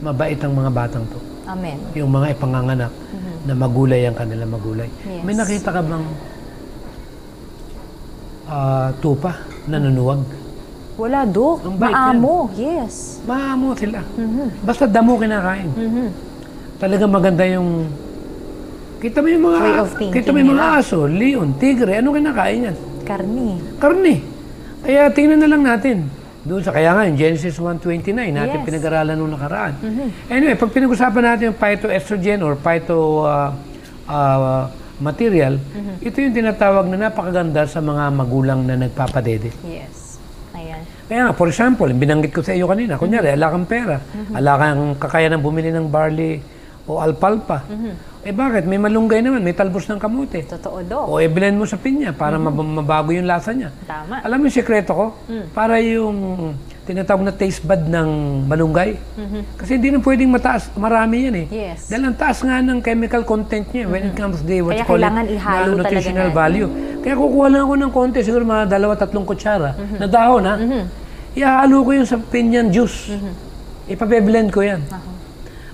mabait ang mga batang to. Amen. Yung mga ipanganganak na magulay ang kanila magulay. Yes. May nakita ka bang ah, tupa na nanuwag? Wala, Doc. Ang bait Maamo. Yes. Maamo sila. Basta damo kinakain. Mhm. Talaga maganda yung... Kita mo yung mga... Way of thinking kita mo yung mga aso, leon, tigre, ano kinakain yan? Karni. Karne. Kaya tingnan na lang natin. Doon sa kaya nga, yung Genesis 1.29, natin Yes. Mm-hmm. pinag-aralan nung nakaraan. Anyway, pag pinag-usapan natin yung phytoestrogen or phyto ah, ah, material, Mm-hmm. ito yung tinatawag na napakaganda sa mga magulang na nagpapadede. Yes. Kaya for example, binanggit ko sa iyo kanina, kunyari, ala kang pera, ala kang kakayanang bumili ng barley o alpalpa. Eh bakit? May malunggay naman, may talbos ng kamote. Totoo, Doc. O ebilin mo sa pinya para mab- mabago yung lasa niya. Tama. Alam mo yung sekreto ko? Para yung tinatawag na taste bud ng malunggay. Kasi hindi na pwedeng mataas, marami yan eh. Yes. Dahil ang taas nga ng chemical content niya when it comes to the what Kaya call it, ihalo na nutritional value. Kaya kukuha lang ako ng konti, siguro mga dalawa, tatlong kutsara na dahon ha. Ihalo ko yun sa pinyan juice. Ipabe-blend ko yan.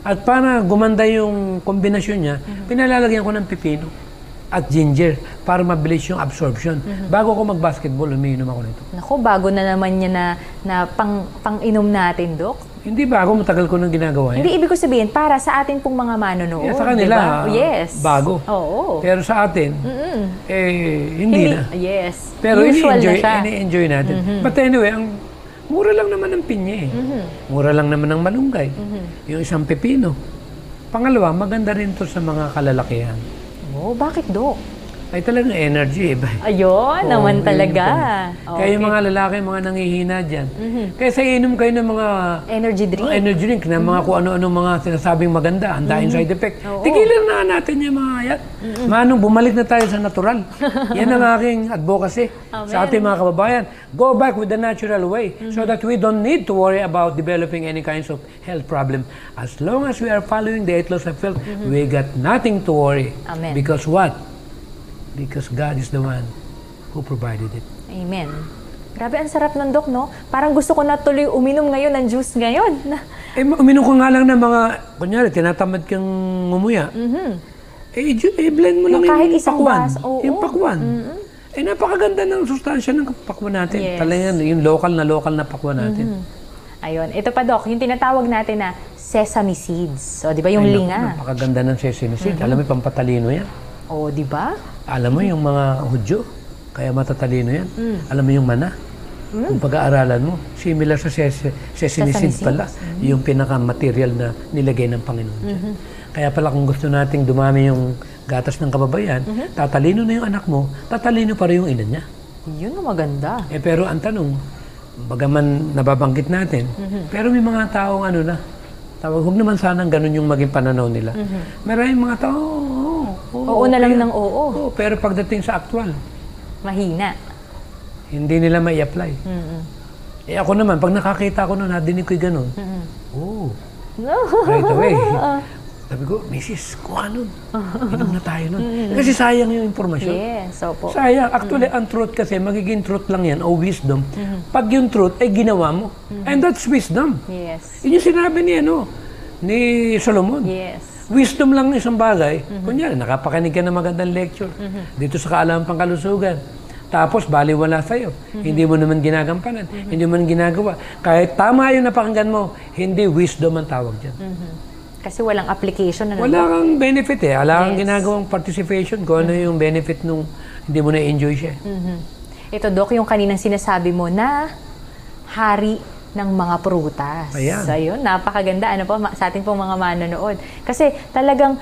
At para gumanda yung kombinasyon niya, pinalalagyan ko ng pipino at ginger para mabilis yung absorption. Bago ko mag-basketball, umiinom ako nito. Naku, bago na naman niya na, na pang, pang-inom natin, Doc. Hindi bago, matagal ko nang ginagawa yan. Hindi, ibig ko sabihin, para sa atin pong mga manonood. Yeah, sa kanila, diba? Yes. bago. Oo. Pero sa atin, Mm-mm. eh, hindi, na. Yes. Pero Usual ini-enjoy, na ini-enjoy natin. But anyway, ang mura lang naman ng pinya eh. Mura lang naman ng malunggay. Yung isang pepino. Pangalawa, maganda rin to sa mga kalalakihan. Bakit, Doc? Ay talagang energy. Iba. Ayun, Oo, naman yun talaga. yung- Kaya yung mga lalaki, mga nangihina dyan. Kaya inom kayo ng mga Energy drink. energy drink na mga kung ano-ano mga sinasabing maganda, ang dahil side effect. Oo. Tigilan na natin yung mga yan. Manong, bumalik na tayo sa natural. *laughs* yan ang aking advocacy sa ating mga kababayan. Go back with the natural way so that we don't need to worry about developing any kinds of health problem. As long as we are following the eight laws of health, we got nothing to worry. Amen. Because what? Because God is the one who provided it. Amen. Grabe, ang sarap ng dok, no? Parang gusto ko na tuloy uminom ngayon ng juice ngayon. Eh, uminom ko nga lang ng mga, kunyari, tinatamad kang ngumuya. Eh, ju- eh, blend mo lang Yung yung, kahit isang pakwan. bas, oo. Yung pakwan. Eh, napakaganda ng sustansya ng pakwan natin. Yes. Talagang yung local na local na pakwan natin. Ayun, ito pa dok, yung tinatawag natin na sesame seeds. O, di ba yung Ay, linga? Napakaganda ng sesame seed. Alam mo, pampatalino yan. O, di ba? Alam mo, yung mga hudyo, kaya matatalino yan. Mm. Alam mo yung mana. Kung pag-aaralan mo, similar sa ses- seeds. pala, yung pinaka-material na nilagay ng Panginoon. Mm-hmm. Kaya pala kung gusto nating dumami yung gatas ng kababayan, Mm-hmm. tatalino na yung anak mo, tatalino pa rin yung ina niya. Yun ang maganda. Eh pero ang tanong, bagaman nababanggit natin, Mm-hmm. pero may mga taong ano na, tawag, huwag naman sanang ganun yung maging pananaw nila. Maraming mga tao, oo, oo, Mm-hmm. Na lang okay. ng oo. Oo, pero pagdating sa actual, Mahina. hindi nila may apply. Mm-mm. Eh ako naman, pag nakakita ko nun, nadinig ko'y ganun, Mm-mm. oh, right away. *laughs* Sabi ko, Mrs., kuha nun. *laughs* Inom na tayo nun. Kasi sayang yung impormasyon. Yes, opo. Sayang. Actually, ang truth kasi, magiging truth lang yan, o wisdom. Pag yung truth ay ginawa mo. And that's wisdom. Yes. Yun yung sinabi ni, ano, ni Solomon. Yes. Wisdom lang isang bagay. Kunyari, nakapakinig ka ng magandang lecture dito sa kaalaman pangkalusugan. Tapos, baliwala sa'yo. Hindi mo naman ginagampanan. Hindi mo naman ginagawa. Kahit tama yung napakinggan mo, hindi wisdom ang tawag dyan. Kasi walang application na Wala kang benefit eh. Wala kang Yes. ginagawang participation kung ano yung benefit nung hindi mo na-enjoy siya. Mhm. Ito, Dok, yung kaninang sinasabi mo na hari ng mga prutas. Ayan. So, yun, napakaganda. Ano po, sa ating pong mga manonood. Kasi talagang,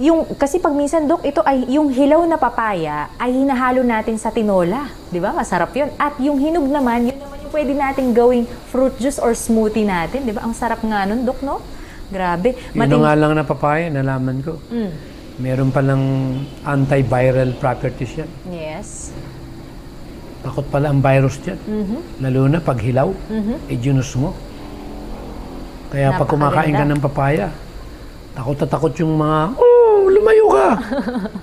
yung, kasi pag minsan, Dok, ito ay, yung hilaw na papaya ay hinahalo natin sa tinola. Di ba? Masarap yun. At yung hinog naman, yun naman yung pwede nating gawing fruit juice or smoothie natin. Di ba? Ang sarap nga nun, Dok, no? Grabe. Yun Mating- nga lang na papaya, nalaman ko. Mm. Meron palang antiviral properties yan. Yes. Takot pala ang virus dyan. Mhm. Lalo na pag hilaw, eh ginus mo. Kaya pag kumakain ka ng papaya, takot na takot yung mga, oh, lumayo ka!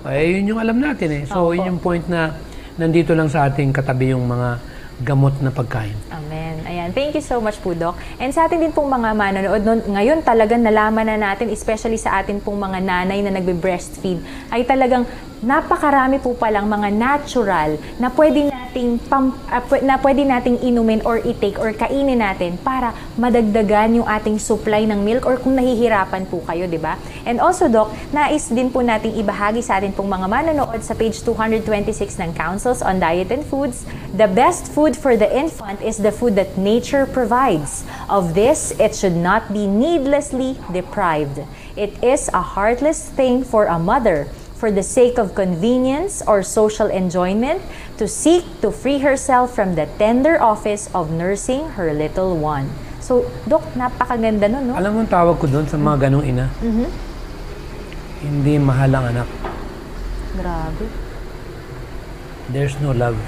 Ay, *laughs* yun yung alam natin eh. So, yun yung point na nandito lang sa ating katabi yung mga gamot na pagkain. Amen. Ayan. Thank you so much po, Doc. And sa atin din pong mga manonood, nun, ngayon talagang nalaman na natin, especially sa atin pong mga nanay na nagbe-breastfeed, ay talagang napakarami po palang mga natural na pwede nating pam, pw- na pwede nating inumin or i-take or kainin natin para madagdagan yung ating supply ng milk or kung nahihirapan po kayo, di ba? And also, Doc, nais din po nating ibahagi sa atin pong mga manonood sa page 226 ng Councils on Diet and Foods. The best food for the infant is the food that nature provides. Of this, it should not be needlessly deprived. It is a heartless thing for a mother for the sake of convenience or social enjoyment, to seek to free herself from the tender office of nursing her little one. So, Dok, napakaganda nun, no? Alam mo ang tawag ko doon sa mga ganong ina? Hindi mahal ang anak. Grabe. There's no love.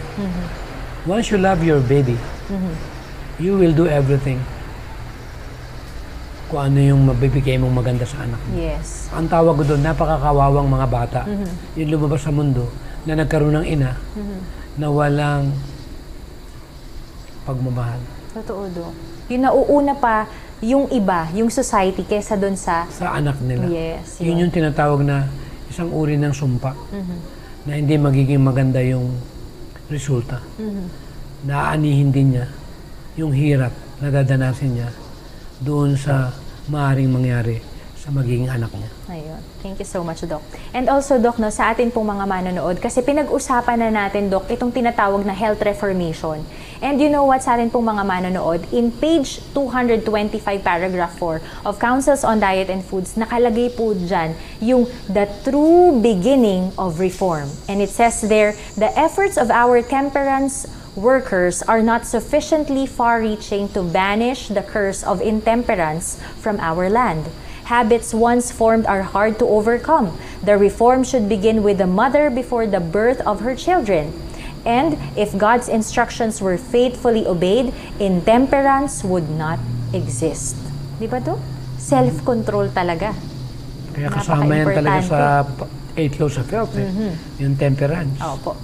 Once you love your baby, you will do everything. Kung ano yung mabibigay mong maganda sa anak mo. Yes. Ang tawag ko doon, napakakawawang mga bata. Yung lumabas sa mundo na nagkaroon ng ina na walang pagmamahal. Totoo, Dok. Yung nauuna pa, yung iba, yung society, kesa doon sa... Sa anak nila. Yes. Yun yung tinatawag na isang uri ng sumpa na hindi magiging maganda yung resulta. Naaanihin din niya yung hirap na dadanasin niya doon sa maaring mangyari sa magiging anak niya. Ayun. Thank you so much, Doc. And also, Doc, no, sa atin pong mga manonood, kasi pinag-usapan na natin, Doc, itong tinatawag na health reformation. And you know what, sa atin pong mga manonood, in page 225, paragraph 4 of Councils on Diet and Foods, nakalagay po dyan yung the true beginning of reform. And it says there, the efforts of our temperance workers are not sufficiently far-reaching to banish the curse of intemperance from our land. Habits once formed are hard to overcome. The reform should begin with the mother before the birth of her children. And if God's instructions were faithfully obeyed, intemperance would not exist. Di ba to? Self-control talaga. Kaya kasama yan talaga sa eight laws of health, eh. yung temperance. Opo.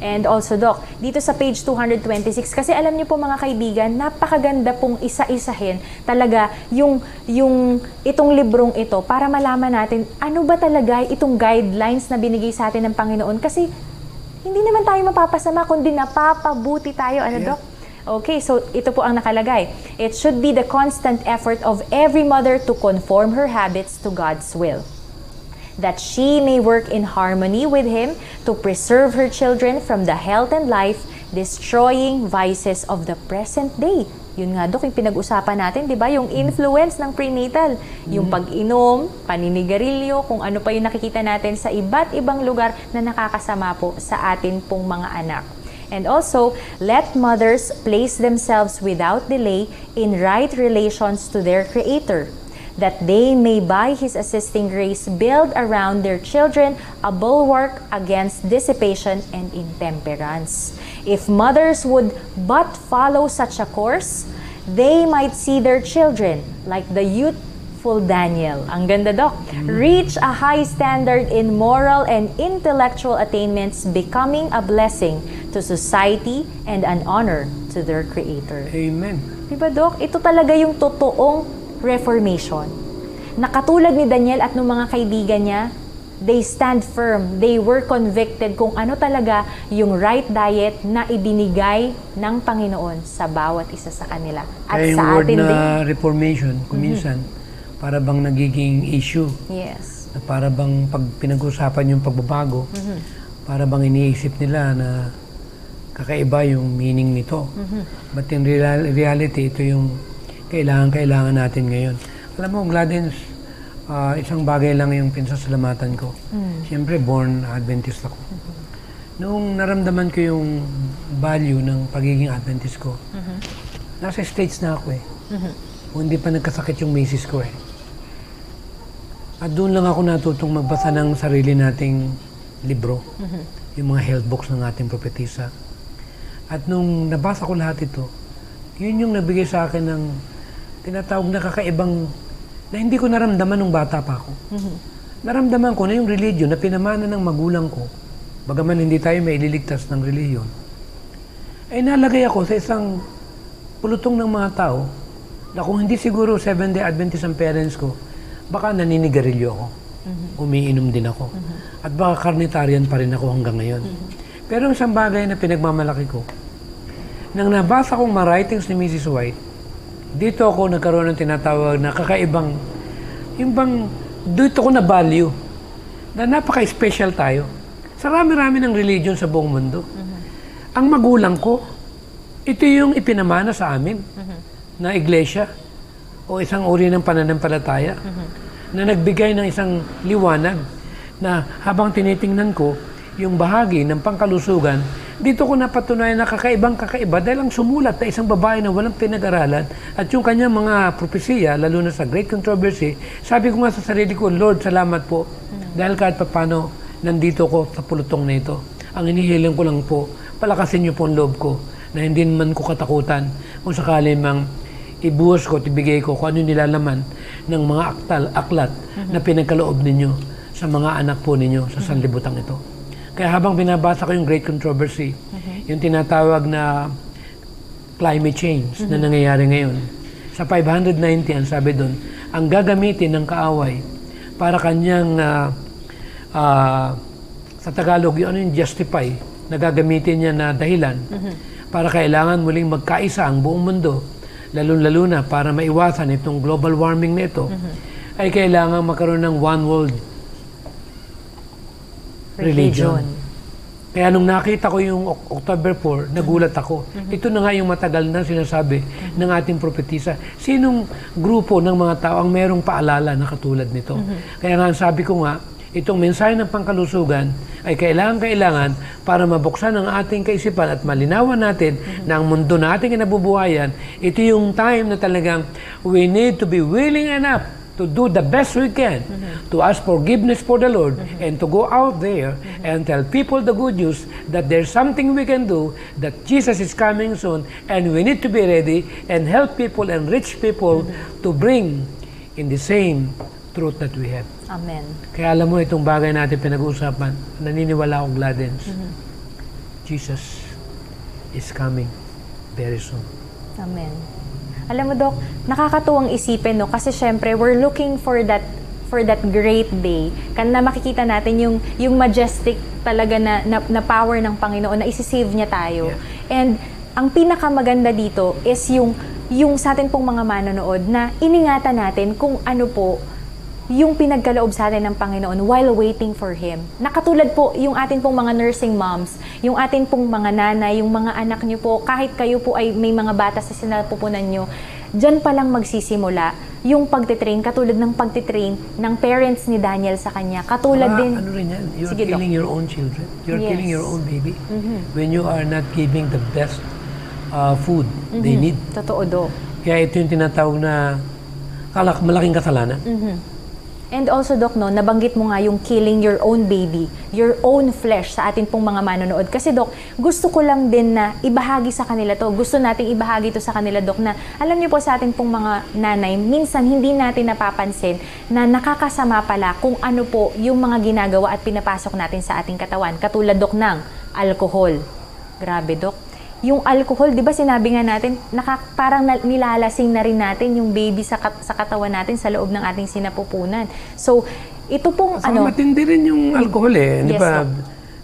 And also, Doc, dito sa page 226, kasi alam niyo po mga kaibigan, napakaganda pong isa-isahin talaga yung, yung itong librong ito para malaman natin ano ba talaga itong guidelines na binigay sa atin ng Panginoon. Kasi hindi naman tayo mapapasama, kundi napapabuti tayo. Ano, Yeah. Doc? Okay, so ito po ang nakalagay. It should be the constant effort of every mother to conform her habits to God's will that she may work in harmony with Him to preserve her children from the health and life destroying vices of the present day. Yun nga, Dok, yung pinag-usapan natin, di ba? Yung influence ng prenatal. Yung pag-inom, paninigarilyo, kung ano pa yung nakikita natin sa iba't ibang lugar na nakakasama po sa atin pong mga anak. And also, let mothers place themselves without delay in right relations to their Creator that they may by his assisting grace build around their children a bulwark against dissipation and intemperance. If mothers would but follow such a course, they might see their children, like the youthful Daniel, ang ganda doc, reach a high standard in moral and intellectual attainments, becoming a blessing to society and an honor to their Creator. Amen. Diba, Doc? Ito talaga yung totoong reformation. Nakatulad ni Daniel at ng mga kaibigan niya, they stand firm. They were convicted kung ano talaga yung right diet na ibinigay ng Panginoon sa bawat isa sa kanila. At Kaya yung sa word atin na din. Mm-hmm. reformation, kuminsan, para bang nagiging issue, Yes. na para bang pag pinag-usapan yung pagbabago, Mm-hmm. para bang iniisip nila na kakaiba yung meaning nito. Mm-hmm. But in real- reality, ito yung kailangan-kailangan natin ngayon. Alam mo, Gladys, ah, isang bagay lang yung pinsasalamatan ko. Mm. Siyempre, born Adventist ako. Mm-hmm. Noong naramdaman ko yung value ng pagiging Adventist ko, Mm-hmm. nasa States na ako eh. O hindi pa nagkasakit yung misis ko eh. At doon lang ako natutong magbasa ng sarili nating libro. Yung mga health books ng ating propetisa. At nung nabasa ko lahat ito, yun yung nagbigay sa akin ng tinatawag na kakaibang na hindi ko naramdaman nung bata pa ako. Naramdaman ko na yung religion na pinamana ng magulang ko, bagaman hindi tayo may ililigtas ng reliyon, ay nalagay ako sa isang pulutong ng mga tao na kung hindi siguro Seventh-day Adventist ang parents ko, baka naninigarilyo ako. Umiinom din ako. At baka carnitarian pa rin ako hanggang ngayon. Pero ang isang bagay na pinagmamalaki ko, nang nabasa kong mga writings ni Mrs. White, dito ako nagkaroon ng tinatawag na kakaibang, yung bang, dito ko na value, na napaka-special tayo. Sa rami-rami ng religion sa buong mundo. Ang magulang ko, ito yung ipinamana sa amin na iglesia o isang uri ng pananampalataya na nagbigay ng isang liwanag na habang tinitingnan ko yung bahagi ng pangkalusugan, dito ko napatunayan na kakaibang kakaiba dahil ang sumulat na isang babae na walang pinag-aralan at yung kanyang mga propesiya, lalo na sa Great Controversy, sabi ko nga sa sarili ko, Lord, salamat po. Dahil kahit papano, nandito ko sa pulutong na ito. Ang inihiling ko lang po, palakasin niyo po ang loob ko na hindi man ko katakutan kung sakali mang ibuhos ko at ibigay ko kung ano nilalaman ng mga aktal, aklat na pinagkaloob ninyo sa mga anak po ninyo sa sanlibutan ito. Kaya habang binabasa ko yung Great Controversy, yung tinatawag na climate change na nangyayari ngayon, sa 590, ang sabi doon, ang gagamitin ng kaaway para kanyang ah, ah, sa Tagalog, ano yung justify na gagamitin niya na dahilan para kailangan muling magkaisa ang buong mundo, lalo-lalo na para maiwasan itong global warming na ito, ay kailangan magkaroon ng one world religion. Kaya nung nakita ko yung Oc- October 4, nagulat ako. Ito na nga yung matagal na sinasabi ng ating propetisa. Sinong grupo ng mga tao ang merong paalala na katulad nito? Kaya nga sabi ko nga, itong mensahe ng pangkalusugan ay kailangan-kailangan para mabuksan ang ating kaisipan at malinawan natin na ang mundo na ating kinabubuhayan, ito yung time na talagang we need to be willing enough to do the best we can to ask forgiveness for the Lord and to go out there and tell people the good news that there's something we can do, that Jesus is coming soon, and we need to be ready and help people and reach people to bring in the same truth that we have. Amen. Kaya alam mo itong bagay natin pinag-uusapan, naniniwala akong Gladens. Jesus is coming very soon. Amen. Alam mo, Dok, nakakatuwang isipin, no? Kasi syempre, we're looking for that for that great day. Kan na makikita natin yung yung majestic talaga na, na, na power ng Panginoon na isisave niya tayo. And ang pinakamaganda dito is yung yung sa atin pong mga manonood na iningatan natin kung ano po yung pinagkaloob sa atin ng Panginoon while waiting for Him. Nakatulad po yung atin pong mga nursing moms, yung atin pong mga nanay, yung mga anak nyo po, kahit kayo po ay may mga bata sa sinapupunan nyo, dyan pa lang magsisimula yung pagtitrain, katulad ng pagtitrain ng parents ni Daniel sa kanya. Katulad Ah, din, Ano rin yan? You're Sige, killing your own children. You're Yes. Mm-hmm. killing your own baby. When you are not giving the best uh, food they Mm-hmm. need. totoo do. Kaya ito yung tinatawag na kalak, malaking kasalanan. Mm-hmm. And also, Doc, no, nabanggit mo nga yung killing your own baby, your own flesh sa atin pong mga manonood. Kasi, Doc, gusto ko lang din na ibahagi sa kanila to. Gusto nating ibahagi to sa kanila, Doc, na alam niyo po sa atin pong mga nanay, minsan hindi natin napapansin na nakakasama pala kung ano po yung mga ginagawa at pinapasok natin sa ating katawan. Katulad, Doc, ng alcohol. Grabe, Doc yung alcohol, 'di ba sinabi nga natin, naka, parang nilalasing na rin natin yung baby sa kat, sa katawan natin sa loob ng ating sinapupunan. So, ito pong Saka ano, matindi rin yung alcohol eh. Di Yes, ba? Doc.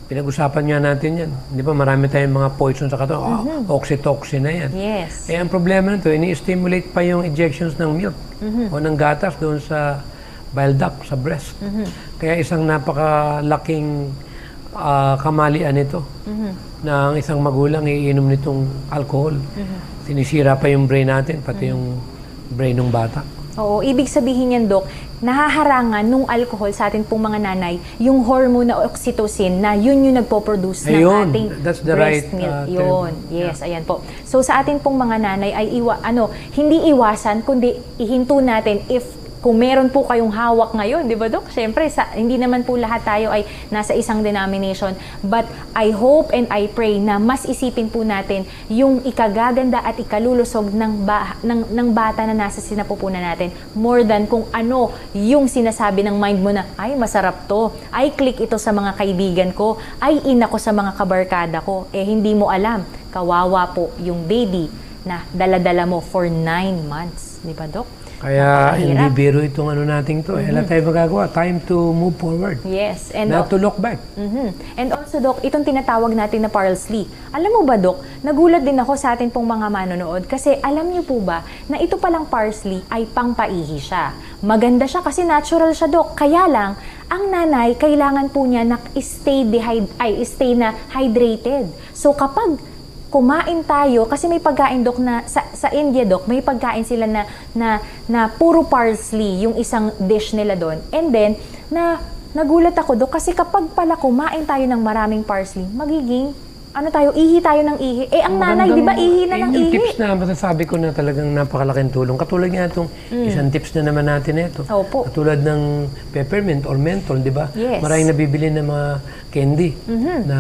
Pinag-usapan nga natin yan. Di ba marami tayong mga poison sa katawan. Ah, oxytocin na yan. Mm-hmm. yes. Eh, ang problema nito, ini-stimulate pa yung ejections ng milk Mm-hmm. o ng gatas doon sa bile duct, sa breast. Mm-hmm. Kaya isang napakalaking ah, kamalian ito Mm-hmm. na ang isang magulang iinom nitong alcohol. Mm-hmm. Sinisira pa yung brain natin, pati yung brain ng bata. Oo, ibig sabihin yan, Dok, nahaharangan nung alcohol sa atin pong mga nanay, yung hormone na oxytocin na yun yung nagpo-produce ng Ayun, ating that's the breast right, milk. uh, term. yun, yes, ayan po. So sa atin pong mga nanay ay iwa, ano, hindi iwasan, kundi ihinto natin if kung meron po kayong hawak ngayon, di ba Dok? Siyempre, sa, hindi naman po lahat tayo ay nasa isang denomination. But I hope and I pray na mas isipin po natin yung ikagaganda at ikalulusog ng, ba, ng, ng bata na nasa sinapupunan natin more than kung ano yung sinasabi ng mind mo na, ay masarap to, ay click ito sa mga kaibigan ko, ay ina ko sa mga kabarkada ko. Eh hindi mo alam, kawawa po yung baby na daladala mo for nine months. Di ba Dok? Kaya hindi biro itong ano natin to. Eh, wala tayo magagawa. Time to move forward. Yes. And Not to look back. Mhm. And also, Dok, itong tinatawag natin na parsley. Alam mo ba, Dok, nagulat din ako sa atin pong mga manonood kasi alam niyo po ba na ito palang parsley ay pangpaihi siya. Maganda siya kasi natural siya, Dok. Kaya lang, ang nanay, kailangan po niya na stay, dehyd- ay, stay na hydrated. So, kapag kumain tayo kasi may pagkain dok na sa, sa India dok may pagkain sila na na na puro parsley yung isang dish nila doon. And then na nagulat ako dok kasi kapag pala kumain tayo ng maraming parsley magiging ano tayo ihi tayo ng ihi eh ang nanay di ba ihi na ng ihi tips na masasabi ko na talagang napakalaking tulong. Katulad nga itong isang tips na naman natin ito. Mm. Opo. Katulad ng peppermint or menthol, di ba? Yes. Mm-hmm. Maraming nabibili ng mga candy na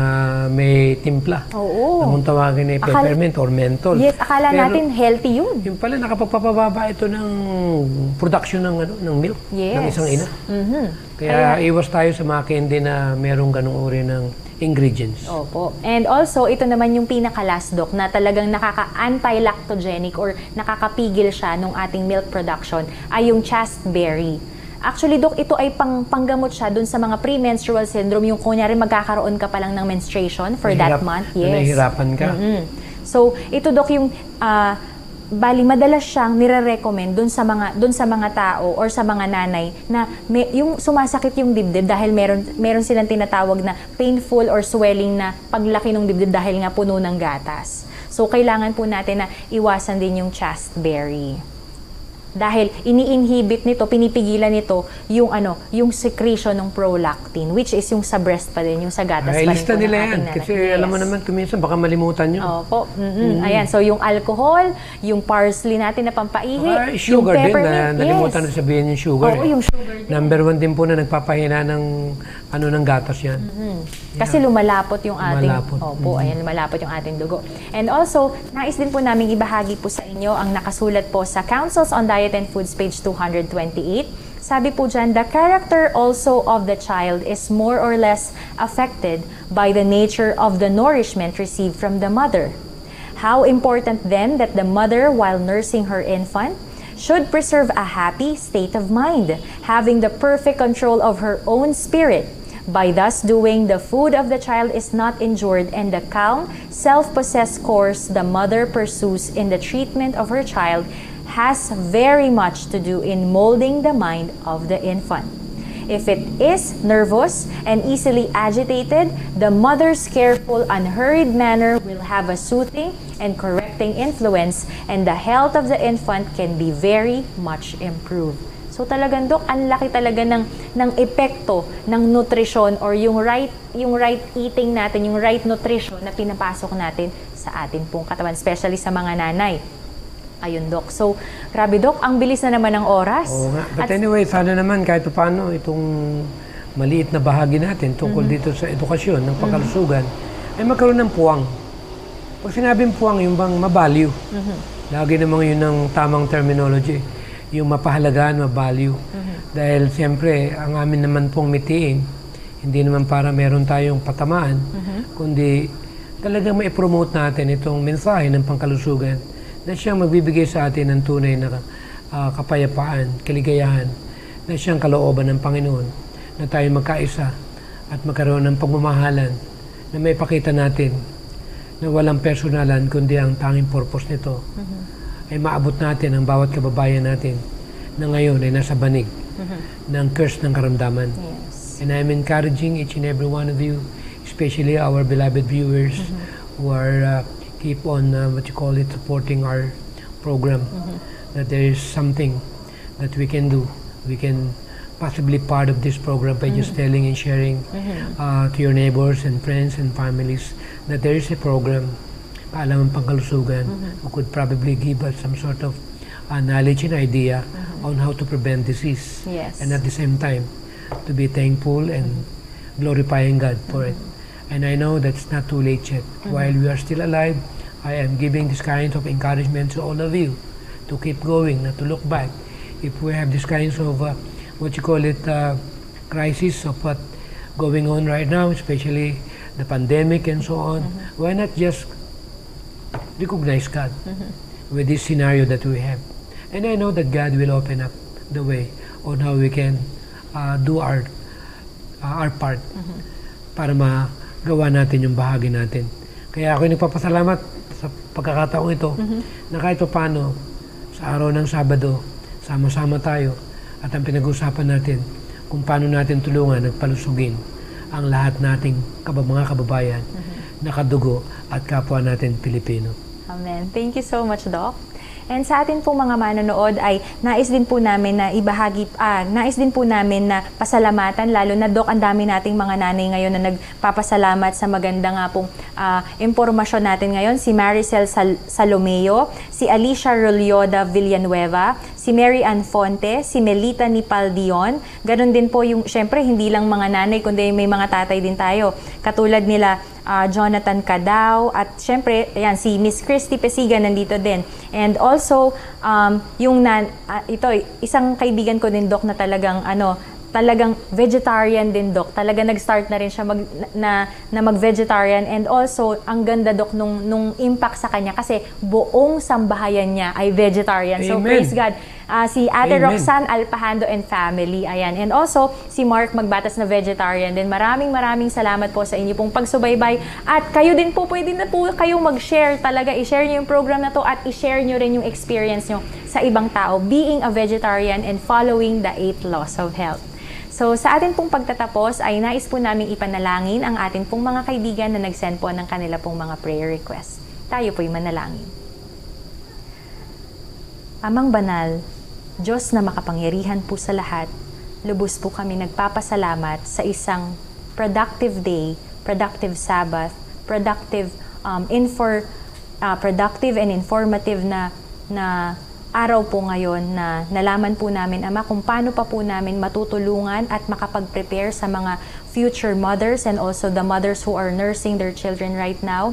may timpla. Oo. Na kung tawagin ay Akala- peppermint or menthol. yes akala Pero natin healthy yun Yung pala, nakapagpapababa ito ng production ng, ano, ng milk ng Yes. isang ina. Mhm. Kaya, iwas tayo sa mga candy na merong ganong uri ng ingredients. Opo. And also, ito naman yung pinaka-last doc na talagang nakaka-anti-lactogenic or nakakapigil siya nung ating milk production ay yung chasteberry. Actually, Dok, ito ay pang, panggamot siya dun sa mga premenstrual syndrome, yung kunyari magkakaroon ka pa lang ng menstruation for that Nahihirap- month. Yes. Nahihirapan ka. Mm. So, ito, Dok, yung ah, bali madalas siyang nire-recommend doon sa mga doon sa mga tao or sa mga nanay na may, yung sumasakit yung dibdib dahil meron meron silang tinatawag na painful or swelling na paglaki ng dibdib dahil nga puno ng gatas. So kailangan po natin na iwasan din yung chasteberry dahil ini-inhibit nito, pinipigilan nito yung ano, yung secretion ng prolactin which is yung sa breast pa din, yung sa gatas Ay, pa rin lista nila yan. Kasi alam mo Yes. naman, kuminsan baka malimutan nyo. Opo. mm Ayan, so yung alcohol, yung parsley natin na pampaihi, Ay, sugar yung din, na, peppermint, nalimutan yes. na sabihin yung sugar. Oo, eh. yung sugar din. Number one din po na nagpapahina ng ano ng gatas yan. Mm. Kasi lumalapot yung ating Lumalapot. Mm-hmm. Opo, ayan lumalapot yung ating dugo. And also, nais din po namin ibahagi po sa inyo ang nakasulat po sa Councils on Diet and Foods page 228. Sabi po dyan, the character also of the child is more or less affected by the nature of the nourishment received from the mother. How important then that the mother, while nursing her infant, should preserve a happy state of mind, having the perfect control of her own spirit. By thus doing, the food of the child is not injured, and the calm, self possessed course the mother pursues in the treatment of her child has very much to do in molding the mind of the infant. If it is nervous and easily agitated, the mother's careful, unhurried manner will have a soothing and correcting influence, and the health of the infant can be very much improved. So talagang dok, ang laki talaga ng ng epekto ng nutrition or yung right yung right eating natin, yung right nutrition na pinapasok natin sa atin pong katawan, especially sa mga nanay. Ayun, Dok. So, grabe, Dok. Ang bilis na naman ng oras. Oo nga. But At- anyway, sana naman kahit paano itong maliit na bahagi natin tungkol Mhm. dito sa edukasyon ng pangkalusugan ay magkaroon ng puwang. Pag sinabing puwang, yung bang mabalyo. Mhm. Lagi namang yun ang tamang terminology. Yung mapahalagaan, mabalyo. Mhm. Dahil siyempre, ang amin naman pong mitiin, hindi naman para meron tayong patamaan, Mhm. kundi talagang mai-promote natin itong mensahe ng pangkalusugan na siyang magbibigay sa atin ng tunay na ah, kapayapaan, kaligayahan, na siyang kalooban ng Panginoon, na tayo magkaisa at magkaroon ng pagmamahalan na may pakita natin na walang personalan kundi ang tanging purpose nito ay maabot natin ang bawat kababayan natin na ngayon ay nasa banig ng curse ng karamdaman. Yes. And I'm encouraging each and every one of you, especially our beloved viewers who are uh, keep on uh, what you call it supporting our program, that there is something that we can do. We can possibly part of this program by just telling and sharing uh, to your neighbors and friends and families that there is a program, Paalam ang Pangkalusugan, who could probably give us some sort of uh, knowledge and idea on how to prevent disease Yes. and at the same time to be thankful and glorifying God for it. And I know that's not too late yet. While we are still alive, I am giving this kind of encouragement to all of you to keep going, not to look back. If we have this kinds of uh, what you call it uh, crisis of what going on right now, especially the pandemic and so on, why not just recognize God with this scenario that we have. And I know that God will open up the way on how we can uh, do our uh, our part para magawa natin yung bahagi natin. Kaya ako nagpapasalamat sa pagkakataong ito na kahit pa paano sa araw ng Sabado, sama-sama tayo at ang pinag-usapan natin kung paano natin tulungan at palusugin ang lahat nating kab- mga kababayan na kadugo at kapwa natin Pilipino. Amen. Thank you so much, Doc. And sa atin pong mga manonood ay nais din po namin na ibahagi, ah, nais din po namin na pasalamatan, lalo na Doc, ang dami nating mga nanay ngayon na nagpapasalamat sa maganda nga pong ah, impormasyon natin ngayon. Si Maricel Sal- Salomeo, si Alicia Rolioda Villanueva, si Mary Ann Fonte, si Melita Nipaldion. Ganon din po yung, syempre, hindi lang mga nanay, kundi may mga tatay din tayo. Katulad nila, ah, Jonathan Cadao, at syempre, ayan, si Miss Christy Pesiga nandito din. And also, um, yung nan, ah, ito, isang kaibigan ko din, Doc, na talagang, ano, talagang vegetarian din, Doc. Talaga nag-start na rin siya mag, na, na mag-vegetarian. And also, ang ganda, Doc, nung, nung impact sa kanya kasi buong sambahayan niya ay vegetarian. So, Amen. praise God. Ah, si Ate Amen. Roxanne Alpahando and family. Ayan. And also, si Mark Magbatas na vegetarian din. Maraming maraming salamat po sa inyo pong pagsubaybay. At kayo din po, pwede na po kayong mag-share talaga. I-share nyo yung program na to at i-share nyo rin yung experience nyo sa ibang tao being a vegetarian and following the eight laws of health. So sa atin pong pagtatapos ay nais po namin ipanalangin ang atin pong mga kaibigan na nag-send po ng kanila pong mga prayer request. Tayo po'y manalangin. Amang banal, Diyos na makapangyarihan po sa lahat, lubos po kami nagpapasalamat sa isang productive day, productive Sabbath, productive um, infor, uh, productive and informative na na araw po ngayon na nalaman po namin, Ama, kung paano pa po namin matutulungan at makapag-prepare sa mga future mothers and also the mothers who are nursing their children right now.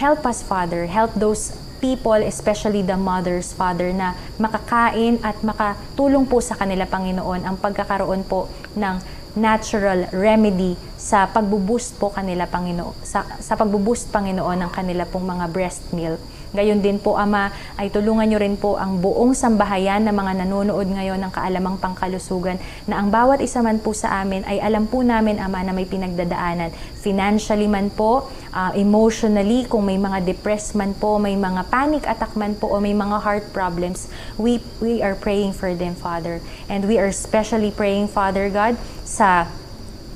Help us, Father. Help those people, especially the mothers, Father, na makakain at makatulong po sa kanila, Panginoon, ang pagkakaroon po ng natural remedy sa pagbuboost po kanila, Panginoon, sa, sa pagbuboost, Panginoon, ng kanila pong mga breast milk. Gayon din po, Ama, ay tulungan niyo rin po ang buong sambahayan na mga nanonood ngayon ng kaalamang pangkalusugan na ang bawat isa man po sa amin ay alam po namin, Ama, na may pinagdadaanan. Financially man po, uh, emotionally, kung may mga depressed man po, may mga panic attack man po, o may mga heart problems, we, we are praying for them, Father. And we are especially praying, Father God, sa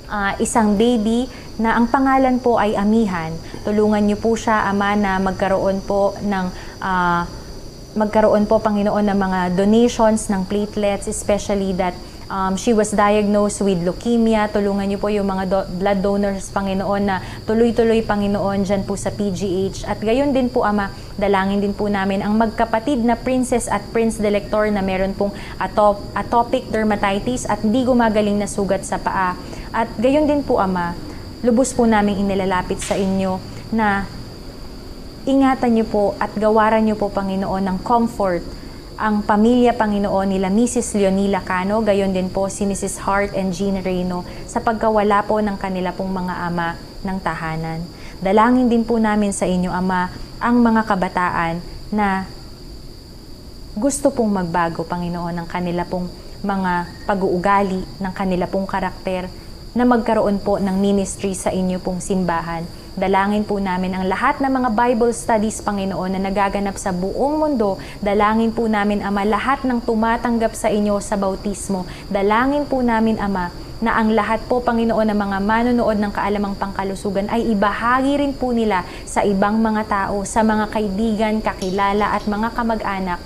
uh, isang baby na ang pangalan po ay Amihan. Tulungan niyo po siya, Ama, na magkaroon po ng uh, magkaroon po, Panginoon, ng mga donations ng platelets, especially that um, she was diagnosed with leukemia. Tulungan niyo po yung mga do- blood donors, Panginoon, na tuloy-tuloy, Panginoon, dyan po sa PGH. At gayon din po, Ama, dalangin din po namin ang magkapatid na Princess at Prince Delector na meron pong atop- atopic dermatitis at hindi gumagaling na sugat sa paa. At gayon din po, Ama, lubos po namin inilalapit sa inyo na ingatan niyo po at gawaran niyo po, Panginoon, ng comfort ang pamilya, Panginoon, nila Mrs. Leonila Cano, gayon din po si Mrs. Hart and Jean Reyno sa pagkawala po ng kanila pong mga ama ng tahanan. Dalangin din po namin sa inyo, Ama, ang mga kabataan na gusto pong magbago, Panginoon, ng kanila pong mga pag-uugali, ng kanila pong karakter, na magkaroon po ng ministry sa inyo pong simbahan. Dalangin po namin ang lahat ng mga Bible studies, Panginoon, na nagaganap sa buong mundo. Dalangin po namin, Ama, lahat ng tumatanggap sa inyo sa bautismo. Dalangin po namin, Ama, na ang lahat po, Panginoon, ng mga manonood ng kaalamang pangkalusugan ay ibahagi rin po nila sa ibang mga tao, sa mga kaibigan, kakilala at mga kamag-anak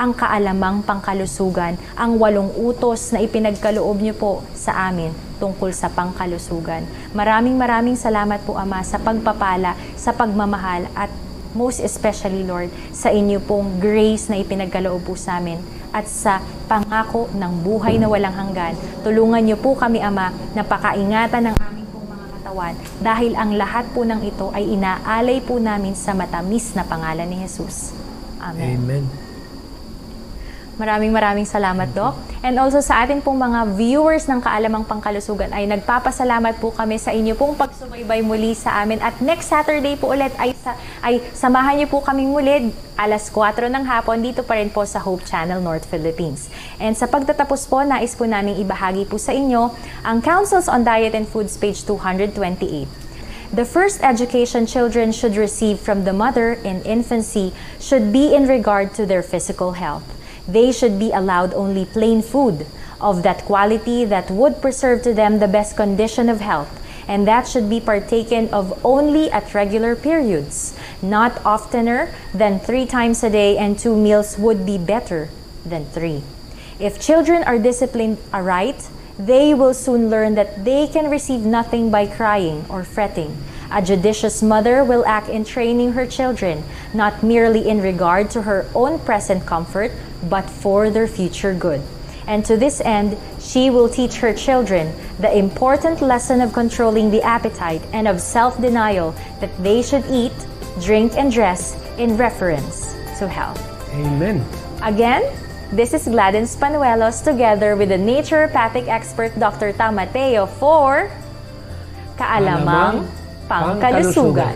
ang kaalamang pangkalusugan, ang walong utos na ipinagkaloob niyo po sa amin tungkol sa pangkalusugan. Maraming maraming salamat po Ama sa pagpapala, sa pagmamahal at most especially Lord sa inyo pong grace na ipinagkaloob po sa amin at sa pangako ng buhay na walang hanggan. Tulungan niyo po kami Ama na pakaingatan ng aming pong mga katawan dahil ang lahat po ng ito ay inaalay po namin sa matamis na pangalan ni Jesus. Amen. Amen. Maraming maraming salamat, Doc. And also sa ating pong mga viewers ng Kaalamang Pangkalusugan ay nagpapasalamat po kami sa inyo pong pagsubaybay muli sa amin. At next Saturday po ulit ay, sa, ay samahan niyo po kaming muli alas 4 ng hapon dito pa rin po sa Hope Channel North Philippines. And sa pagtatapos po, nais po namin ibahagi po sa inyo ang Councils on Diet and Foods page 228. The first education children should receive from the mother in infancy should be in regard to their physical health. They should be allowed only plain food of that quality that would preserve to them the best condition of health, and that should be partaken of only at regular periods, not oftener than three times a day, and two meals would be better than three. If children are disciplined aright, they will soon learn that they can receive nothing by crying or fretting. A judicious mother will act in training her children, not merely in regard to her own present comfort, but for their future good. And to this end, she will teach her children the important lesson of controlling the appetite and of self denial that they should eat, drink, and dress in reference to health. Amen. Again, this is Gladys Panuelos together with the naturopathic expert Dr. Tamateo for Kaalamang Kaalamang 棒高的树干